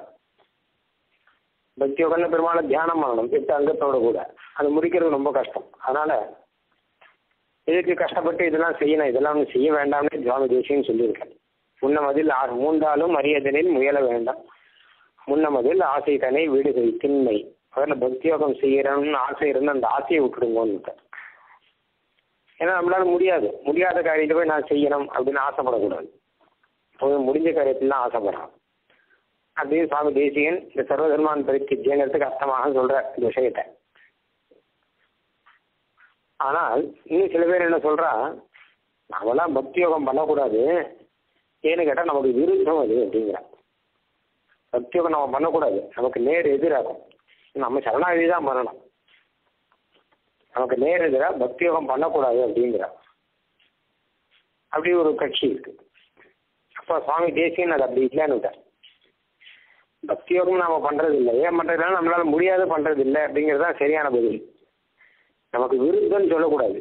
பக்தி யோகம்னு பெருமாளை தியானம் பண்ணணும் எட்டு அங்கத்தோட கூட. அது முடிக்கிறது ரொம்ப கஷ்டம். அதனால் இதுக்கு கஷ்டப்பட்டு இதெல்லாம் செய்யணும் இதெல்லாம் ஒன்று செய்ய வேண்டாம்னு சுவாமி தேசியம் சொல்லியிருக்கேன் முன்னமதில் ஆ மூன்றாலும் அரியதனில் முயல வேண்டாம். முன்னமதில் ஆசை தனி வீடுகை திண்மை. அதில் பக்தி யோகம் செய்யணும்னு ஆசை இருந்து அந்த ஆசையை விட்டுடுங்கன்னு ஏன்னா நம்மளால முடியாது. முடியாத காரியத்தை போய் நான் செய்யணும் அப்படின்னு ஆசைப்படக்கூடாது. அவங்க முடிஞ்ச காரியத்தில் தான் ஆசைப்படுறான். அப்படின்னு சுவாமி தேசிகன் இந்த சர்வதர்மான் பரித்தியங்கிறதுக்கு அர்த்தமாக சொல்ற இந்த விஷயத்தை. ஆனால் இன்னும் சில பேர் என்ன சொல்றா? நாமெல்லாம் பக்தி யோகம் பண்ணக்கூடாது. ஏன்னு கேட்டால் நமக்கு விருத்தம் அது அப்படிங்கிறான் பக்தி யோகம் நம்ம பண்ணக்கூடாது. நமக்கு நேர் எதிராகும். நம்ம சரணாகதி தான் பண்ணணும். நமக்கு நேர் பக்தி யோகம் பண்ணக்கூடாது அப்படிங்கிறா. அப்படி ஒரு கட்சி இருக்கு. அப்போ சுவாமி தேசியன் அது அப்படி இல்லைன்னு பக்தி யோகம் நாம பண்றது இல்லை ஏன் பண்றதுனால நம்மளால முடியாது பண்றது இல்லை அப்படிங்கிறது தான் சரியான பதில். நமக்கு விருத்தம்னு சொல்லக்கூடாது.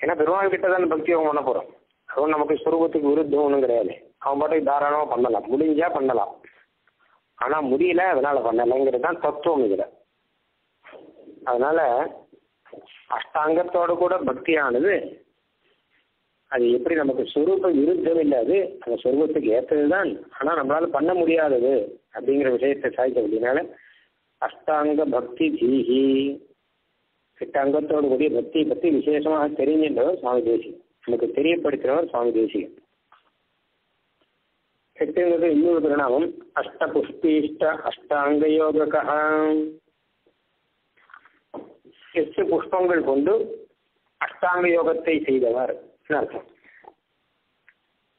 ஏன்னா பெருமாள் கிட்ட தான் பக்தி யோகம் பண்ண போறோம். அதுவும் நமக்கு சுரூபத்துக்கு விருத்தம் ஒன்றும் கிடையாது. அவன் பாட்டுக்கு தாராளமாக பண்ணலாம். முடிஞ்சா பண்ணலாம். ஆனால் முடியல அதனால பண்ணலைங்கிறது தான் தத்துவம் இதில். அதனால அஷ்டாங்கத்தோட கூட பக்தியானது அது எப்படி நமக்கு சொரூப விருத்தம் இல்லை அது அந்த சொரூபத்துக்கு ஏற்றது தான் ஆனால் நம்மளால பண்ண முடியாதது அப்படிங்கிற விஷயத்தை சாய்க்க அப்படின்னால அஷ்டாங்க பக்தி ஜீஹி. எட்டு அங்கத்தோடு கூடிய பக்தியை பற்றி விசேஷமாக தெரிஞ்சின்றவர் சுவாமி தேசிகன் நமக்கு தெரியப்படுத்தினவர் சுவாமி தேசிகன் எட்டுங்கிறது இன்னொரு பிரணாமம் அஷ்டபுஷ்பீஷ்ட அஷ்டாங்க யோகா எட்டு புஷ்பங்கள் கொண்டு அஷ்டாங்க யோகத்தை செய்தவர் அர்த்தம்.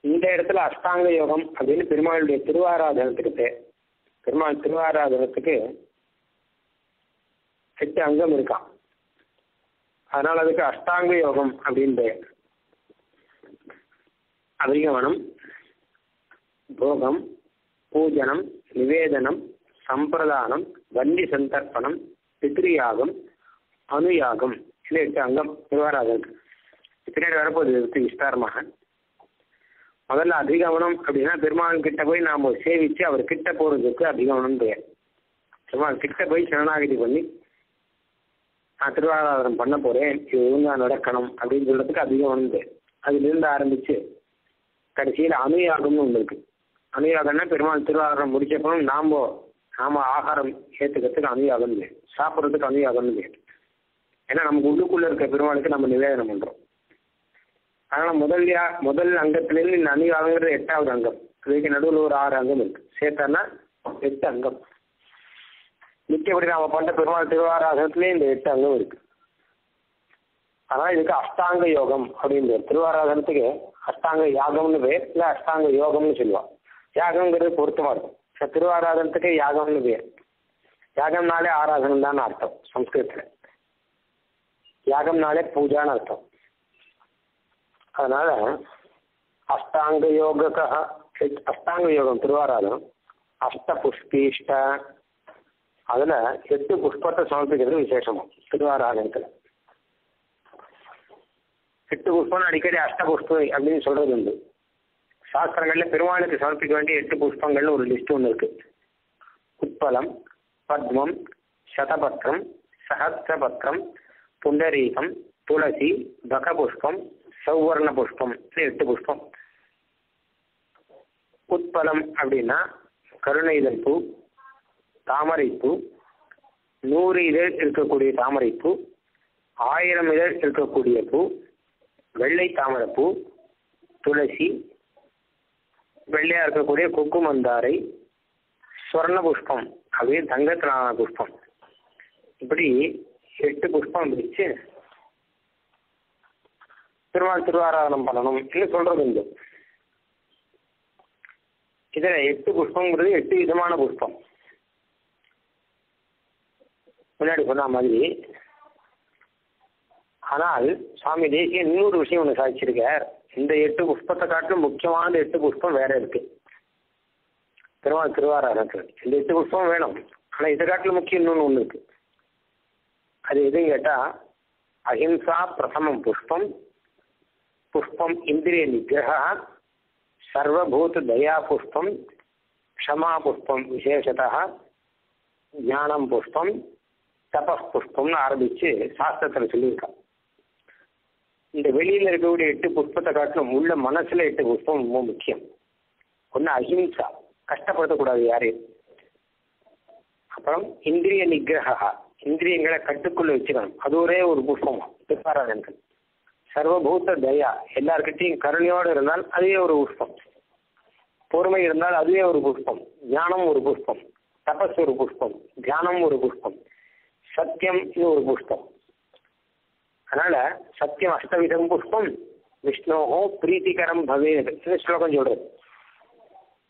இந்த இடத்துல அஷ்டாங்க யோகம் அப்படின்னு பெருமாளுடைய திருவாராதனத்துக்கு பேர் பெருமாள் திருவாராதனத்துக்கு எட்டு அங்கம் இருக்கான் அதனால அதுக்கு அஷ்டாங்க யோகம் அப்படின்னு பெயர். அதிகமனம் போகம் பூஜனம் நிவேதனம் சம்பிரதானம் வண்டி சந்தர்ப்பணம் பித்ரியாகம் அனுயாகம் இது எட்டு அங்கம் விவராதம் பின்னாடி வரப்போகுது விஸ்தாரமாக. முதல்ல அதிகவனம் அப்படின்னா பெருமாள் கிட்ட போய் நாம் சேவிச்சு அவர் கிட்ட போகிறதுக்கு அதிகவனம் பெயர். பெருமாள் கிட்ட போய் சரணாகதி பண்ணி நான் திருவாராதனம் பண்ண போகிறேன் இது ஒழுங்காக நடக்கணும் அப்படின்னு சொல்கிறதுக்கு அதிகவனம் பெயர். அதுலேருந்து ஆரம்பிச்சு கடைசியில் அனுயாகம்னு ஒன்று இருக்கு. அனுயாகம்னா பெருமாள் திருவாரணம் முடிச்சப்பறம் நாம் நாம் ஆகாரம் ஏற்றுக்கிறதுக்கு அனுயாகம் பேர் சாப்பிட்றதுக்கு அனுயாகம்னு பேர் ஏன்னா நமக்கு உள்ளுக்குள்ள இருக்க பெருமாளுக்கு நம்ம நிவேதனம் பண்றோம். அதனால முதல்லையா முதல் அங்கத்திலேருந்து இந்த அனுயாகங்கிறது எட்டாவது அங்கம். இதுக்கு நடுவில் ஒரு ஆறு அங்கம் இருக்கு. சேர்த்தான்னா எட்டு அங்கம். மிக்கப்படி நாம பண்ற பெருமாள் திருவாராதனத்திலே இந்த எட்டு அங்கம் இருக்கு. அதனால இதுக்கு அஷ்டாங்க யோகம் அப்படின்ற திருவாராசனத்துக்கு அஷ்டாங்க யாகம்னு பேர் இல்ல அஷ்டாங்க யோகம்னு சொல்லுவான் யாகம்ங்கிறது பொருத்தமா இருக்கும். திருவாராதனத்துக்கு யாகம்னு பேர். யாகம்னாலே ஆராதனம் தான் அர்த்தம் சம்ஸ்கிருதத்துல. யாகம்னாலே பூஜான்னு அர்த்தம் அதனால அஷ்டாங்க யோகக அஷ்டாங்க யோகம் திருவாராதம் அஷ்ட புஷ்பீஷ்ட அதுல எட்டு புஷ்பத்தை சமர்ப்பிக்கிறது விசேஷமும் திருவாராதனத்துல எட்டு புஷ்பம்னு அடிக்கடி அஷ்ட புஷ்பம் அப்படின்னு சொல்றது உண்டு சாஸ்திரங்கள்ல பெருமாளுக்கு சமர்ப்பிக்க வேண்டிய எட்டு புஷ்பங்கள்னு ஒரு லிஸ்ட் ஒன்று இருக்கு உட்பலம் பத்மம் சதபத்திரம் சஹசிரபத்திரம் புண்டரீகம் துளசி தகபுஷ்பம் சௌவர்ண புஷ்பம் எட்டு புஷ்பம். உட்பலம் அப்படின்னா கருணை இதழ் பூ தாமரைப்பூ நூறு இதழ் இருக்கக்கூடிய தாமரைப்பூ ஆயிரம் இதழ் இருக்கக்கூடிய பூ வெள்ளை தாமரைப்பூ துளசி வெள்ளையா இருக்கக்கூடிய குக்கு மந்தாரை ஸ்வர்ண புஷ்பம் அப்படின்னு தங்கத்திலான புஷ்பம். இப்படி எட்டு புஷ்பம் பிடிச்சு திருவாள் திருவாராதனம் பண்ணணும். என்று சொல்றது உண்டு. இதில் எட்டு புஷ்பங்கிறது எட்டு விதமான புஷ்பம். முன்னாடி சொன்ன மாதிரி. ஆனால் சுவாமி தேசிய இன்னொரு விஷயம் ஒன்று சாதிச்சிருக்கார். இந்த எட்டு புஷ்பத்தை காட்டிலும் முக்கியமான எட்டு புஷ்பம் வேற இருக்கு. திருவாள் திருவாராதனத்தில். இந்த எட்டு புஷ்பம் வேணும். ஆனால் இதை காட்டிலும் முக்கியம் இன்னொன்று ஒன்று இருக்கு. அது எதுன்னு கேட்டா அஹிம்சா பிரதமம் புஷ்பம் புஷ்பம் இந்திரிய நிகிரகா சர்வபூத தயா புஷ்பம் க்ஷமா புஷ்பம் விசேஷதா ஞானம் புஷ்பம் தபஸ் புஷ்பம்னு ஆரம்பிச்சு சாஸ்திரத்தில் சொல்லியிருக்கான் இந்த வெளியில் இருக்கக்கூடிய எட்டு புஷ்பத்தை காட்டிலும் உள்ள மனசில் எட்டு புஷ்பம் ரொம்ப முக்கியம். ஒன்று அஹிம்சா. கஷ்டப்படுத்தக்கூடாது யாரையும். அப்புறம் இந்திரிய நிகிரகா இந்திரியங்களை கட்டுக்குள்ள வச்சுக்கணும். அது ஒரே ஒரு புஷ்பம். திருப்பாராயணங்கள் சர்வபூத்த தயா. எல்லார்கிட்டையும் கருணையோடு இருந்தால் அதுவே ஒரு புஷ்பம். பொறுமை இருந்தால் அதுவே ஒரு புஷ்பம். ஞானம் ஒரு புஷ்பம். தபஸ் ஒரு புஷ்பம். தியானம் ஒரு புஷ்பம். சத்தியம் இது ஒரு புஷ்பம். அதனால சத்தியம் அஷ்டவிதம் புஷ்பம். விஷ்ணோகோ பிரீத்திகரம் பவேத். ஸ்லோகம் சொல்றது.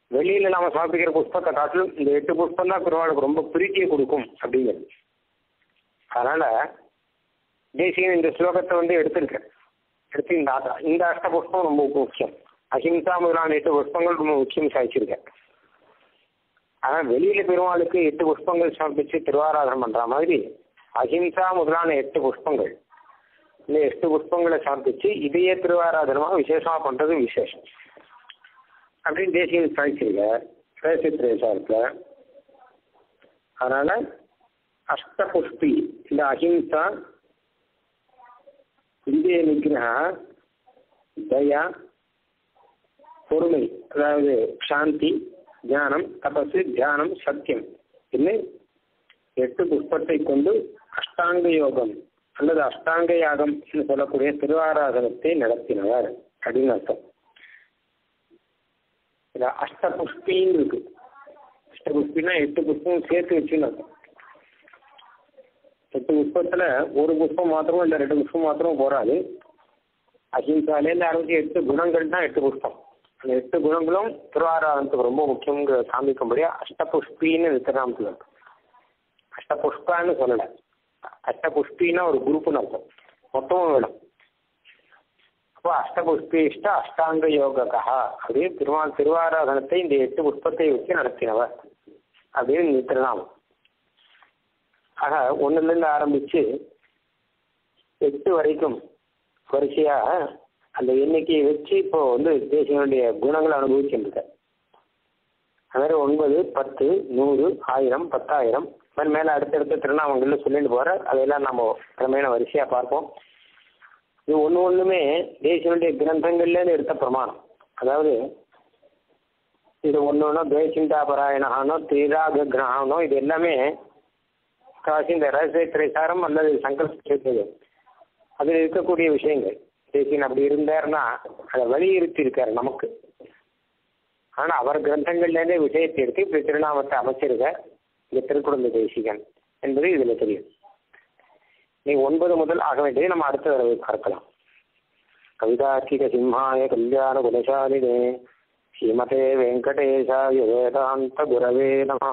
வெளியில நாம சமர்ப்பிக்கிற புஷ்பத்தை காட்டிலும் இந்த எட்டு புஷ்பம் தான் பெருமாளுக்கு ரொம்ப பிரீத்தியை கொடுக்கும் அப்படிங்கிறது. அதனால தேசியன் இந்த ஸ்லோகத்தை வந்து எடுத்திருக்கேன். எடுத்து இந்த இந்த அஷ்ட புஷ்பம் ரொம்ப முக்கியம். அஹிம்சா முதலான எட்டு புஷ்பங்கள் ரொம்ப முக்கியம் சாதிச்சிருக்கேன். ஆனால் வெளியில பெருமாளுக்கு எட்டு புஷ்பங்கள் சமர்ப்பிச்சு திருவாராதனம் பண்ற மாதிரி அஹிம்சா முதலான எட்டு புஷ்பங்கள். இந்த எட்டு புஷ்பங்களை சமர்ப்பிச்சு இதையே திருவாராதனமாக விசேஷமாக பண்றது விசேஷம். அப்படின்னு தேசியம் சாதிச்சிருக்க பிரேசித்ரேசாரத்துல அதனால அஷ்டபுஷ்பி இந்த அஹிம்சா இந்திய நிகிரக தயா பொறுமை அதாவது சாந்தி ஞானம் தபசு தியானம் சத்தியம் இன்னும் எட்டு புஷ்பத்தை கொண்டு அஷ்டாங்க யோகம் அல்லது அஷ்டாங்க யாகம் என்று சொல்லக்கூடிய திருவாராதனத்தை நடத்தினவர் அப்படின்னு அர்த்தம் இருக்கு அஷ்டபுஷ்பின்னா எட்டு புஷ்பம் சேர்த்து வச்சுன்னு அர்த்தம் எட்டு புஷ்பத்துல ஒரு புஷ்பம் மாத்திரமும் இல்லை ரெண்டு புஷ்பம் மாத்திரம் போறாது. அஹிம்சாலேருந்து ஆரம்பிச்சு எட்டு குணங்கள் தான் எட்டு புஷ்பம். அந்த எட்டு குணங்களும் திருவாராதனத்துக்கு ரொம்ப முக்கியங்கிற காமிக்கும்படியா அஷ்டபுஷ்பின்னு திருநாமத்தில் இருக்கு. அஷ்டபுஷ்பான்னு சொல்லல. அஷ்டபுஷ்பின்னா ஒரு குரூப்புன்னு அர்த்தம். மொத்தமும் வேணும். அப்போ அஷ்டபுஷ்பிஷ்ட அஷ்டாங்க யோககா அப்படின்னு திருவா திருவாராதனத்தை இந்த எட்டு புஷ்பத்தை வச்சு நடத்தினவர் அப்படின்னு இந்த திருநாமம் ஆக ஒன்றுலேருந்து ஆரம்பித்து எட்டு வரைக்கும் வரிசையாக அந்த எண்ணிக்கையை வச்சு இப்போ வந்து தேசியனுடைய குணங்களை அனுபவிச்சுருக்க அது ஒன்பது பத்து நூறு ஆயிரம் பத்தாயிரம். மாதிரி மேலே அடுத்தடுத்த திருநாமங்கள்ல சொல்லிட்டு போகிற அதையெல்லாம் நம்ம கிரமேண வரிசையாக பார்ப்போம். இது ஒன்று ஒன்றுமே தேசியனுடைய கிரந்தங்கள்லேருந்து எடுத்த பிரமாணம். அதாவது இது ஒன்று ஒன்று துவேசிந்தா பராயணானோ தீராக கிரகணோ இது எல்லாமே காசி இந்த ரகசிய திரைசாரம் அல்லது சங்கல்ப அதில் இருக்கக்கூடிய விஷயங்கள். தேசியன் அப்படி இருந்தார்னா அதை வலியுறுத்தி இருக்காரு நமக்கு. ஆனால் அவர் கிரந்தங்கள்லேருந்தே விஷயத்தை எடுத்து இப்படி திருநாமத்தை அமைச்சிருக்க இந்த திருக்குழந்தை தேசிகன் என்பது இதில் தெரியும். நீ ஒன்பது முதல் ஆக வேண்டியதை நம்ம அடுத்த தடவை பார்க்கலாம். கவிதார்க்கிக சிம்ஹாய கல்யாண குணசாலினே ஸ்ரீமதே வெங்கடேசாய வேதாந்த குரவே நம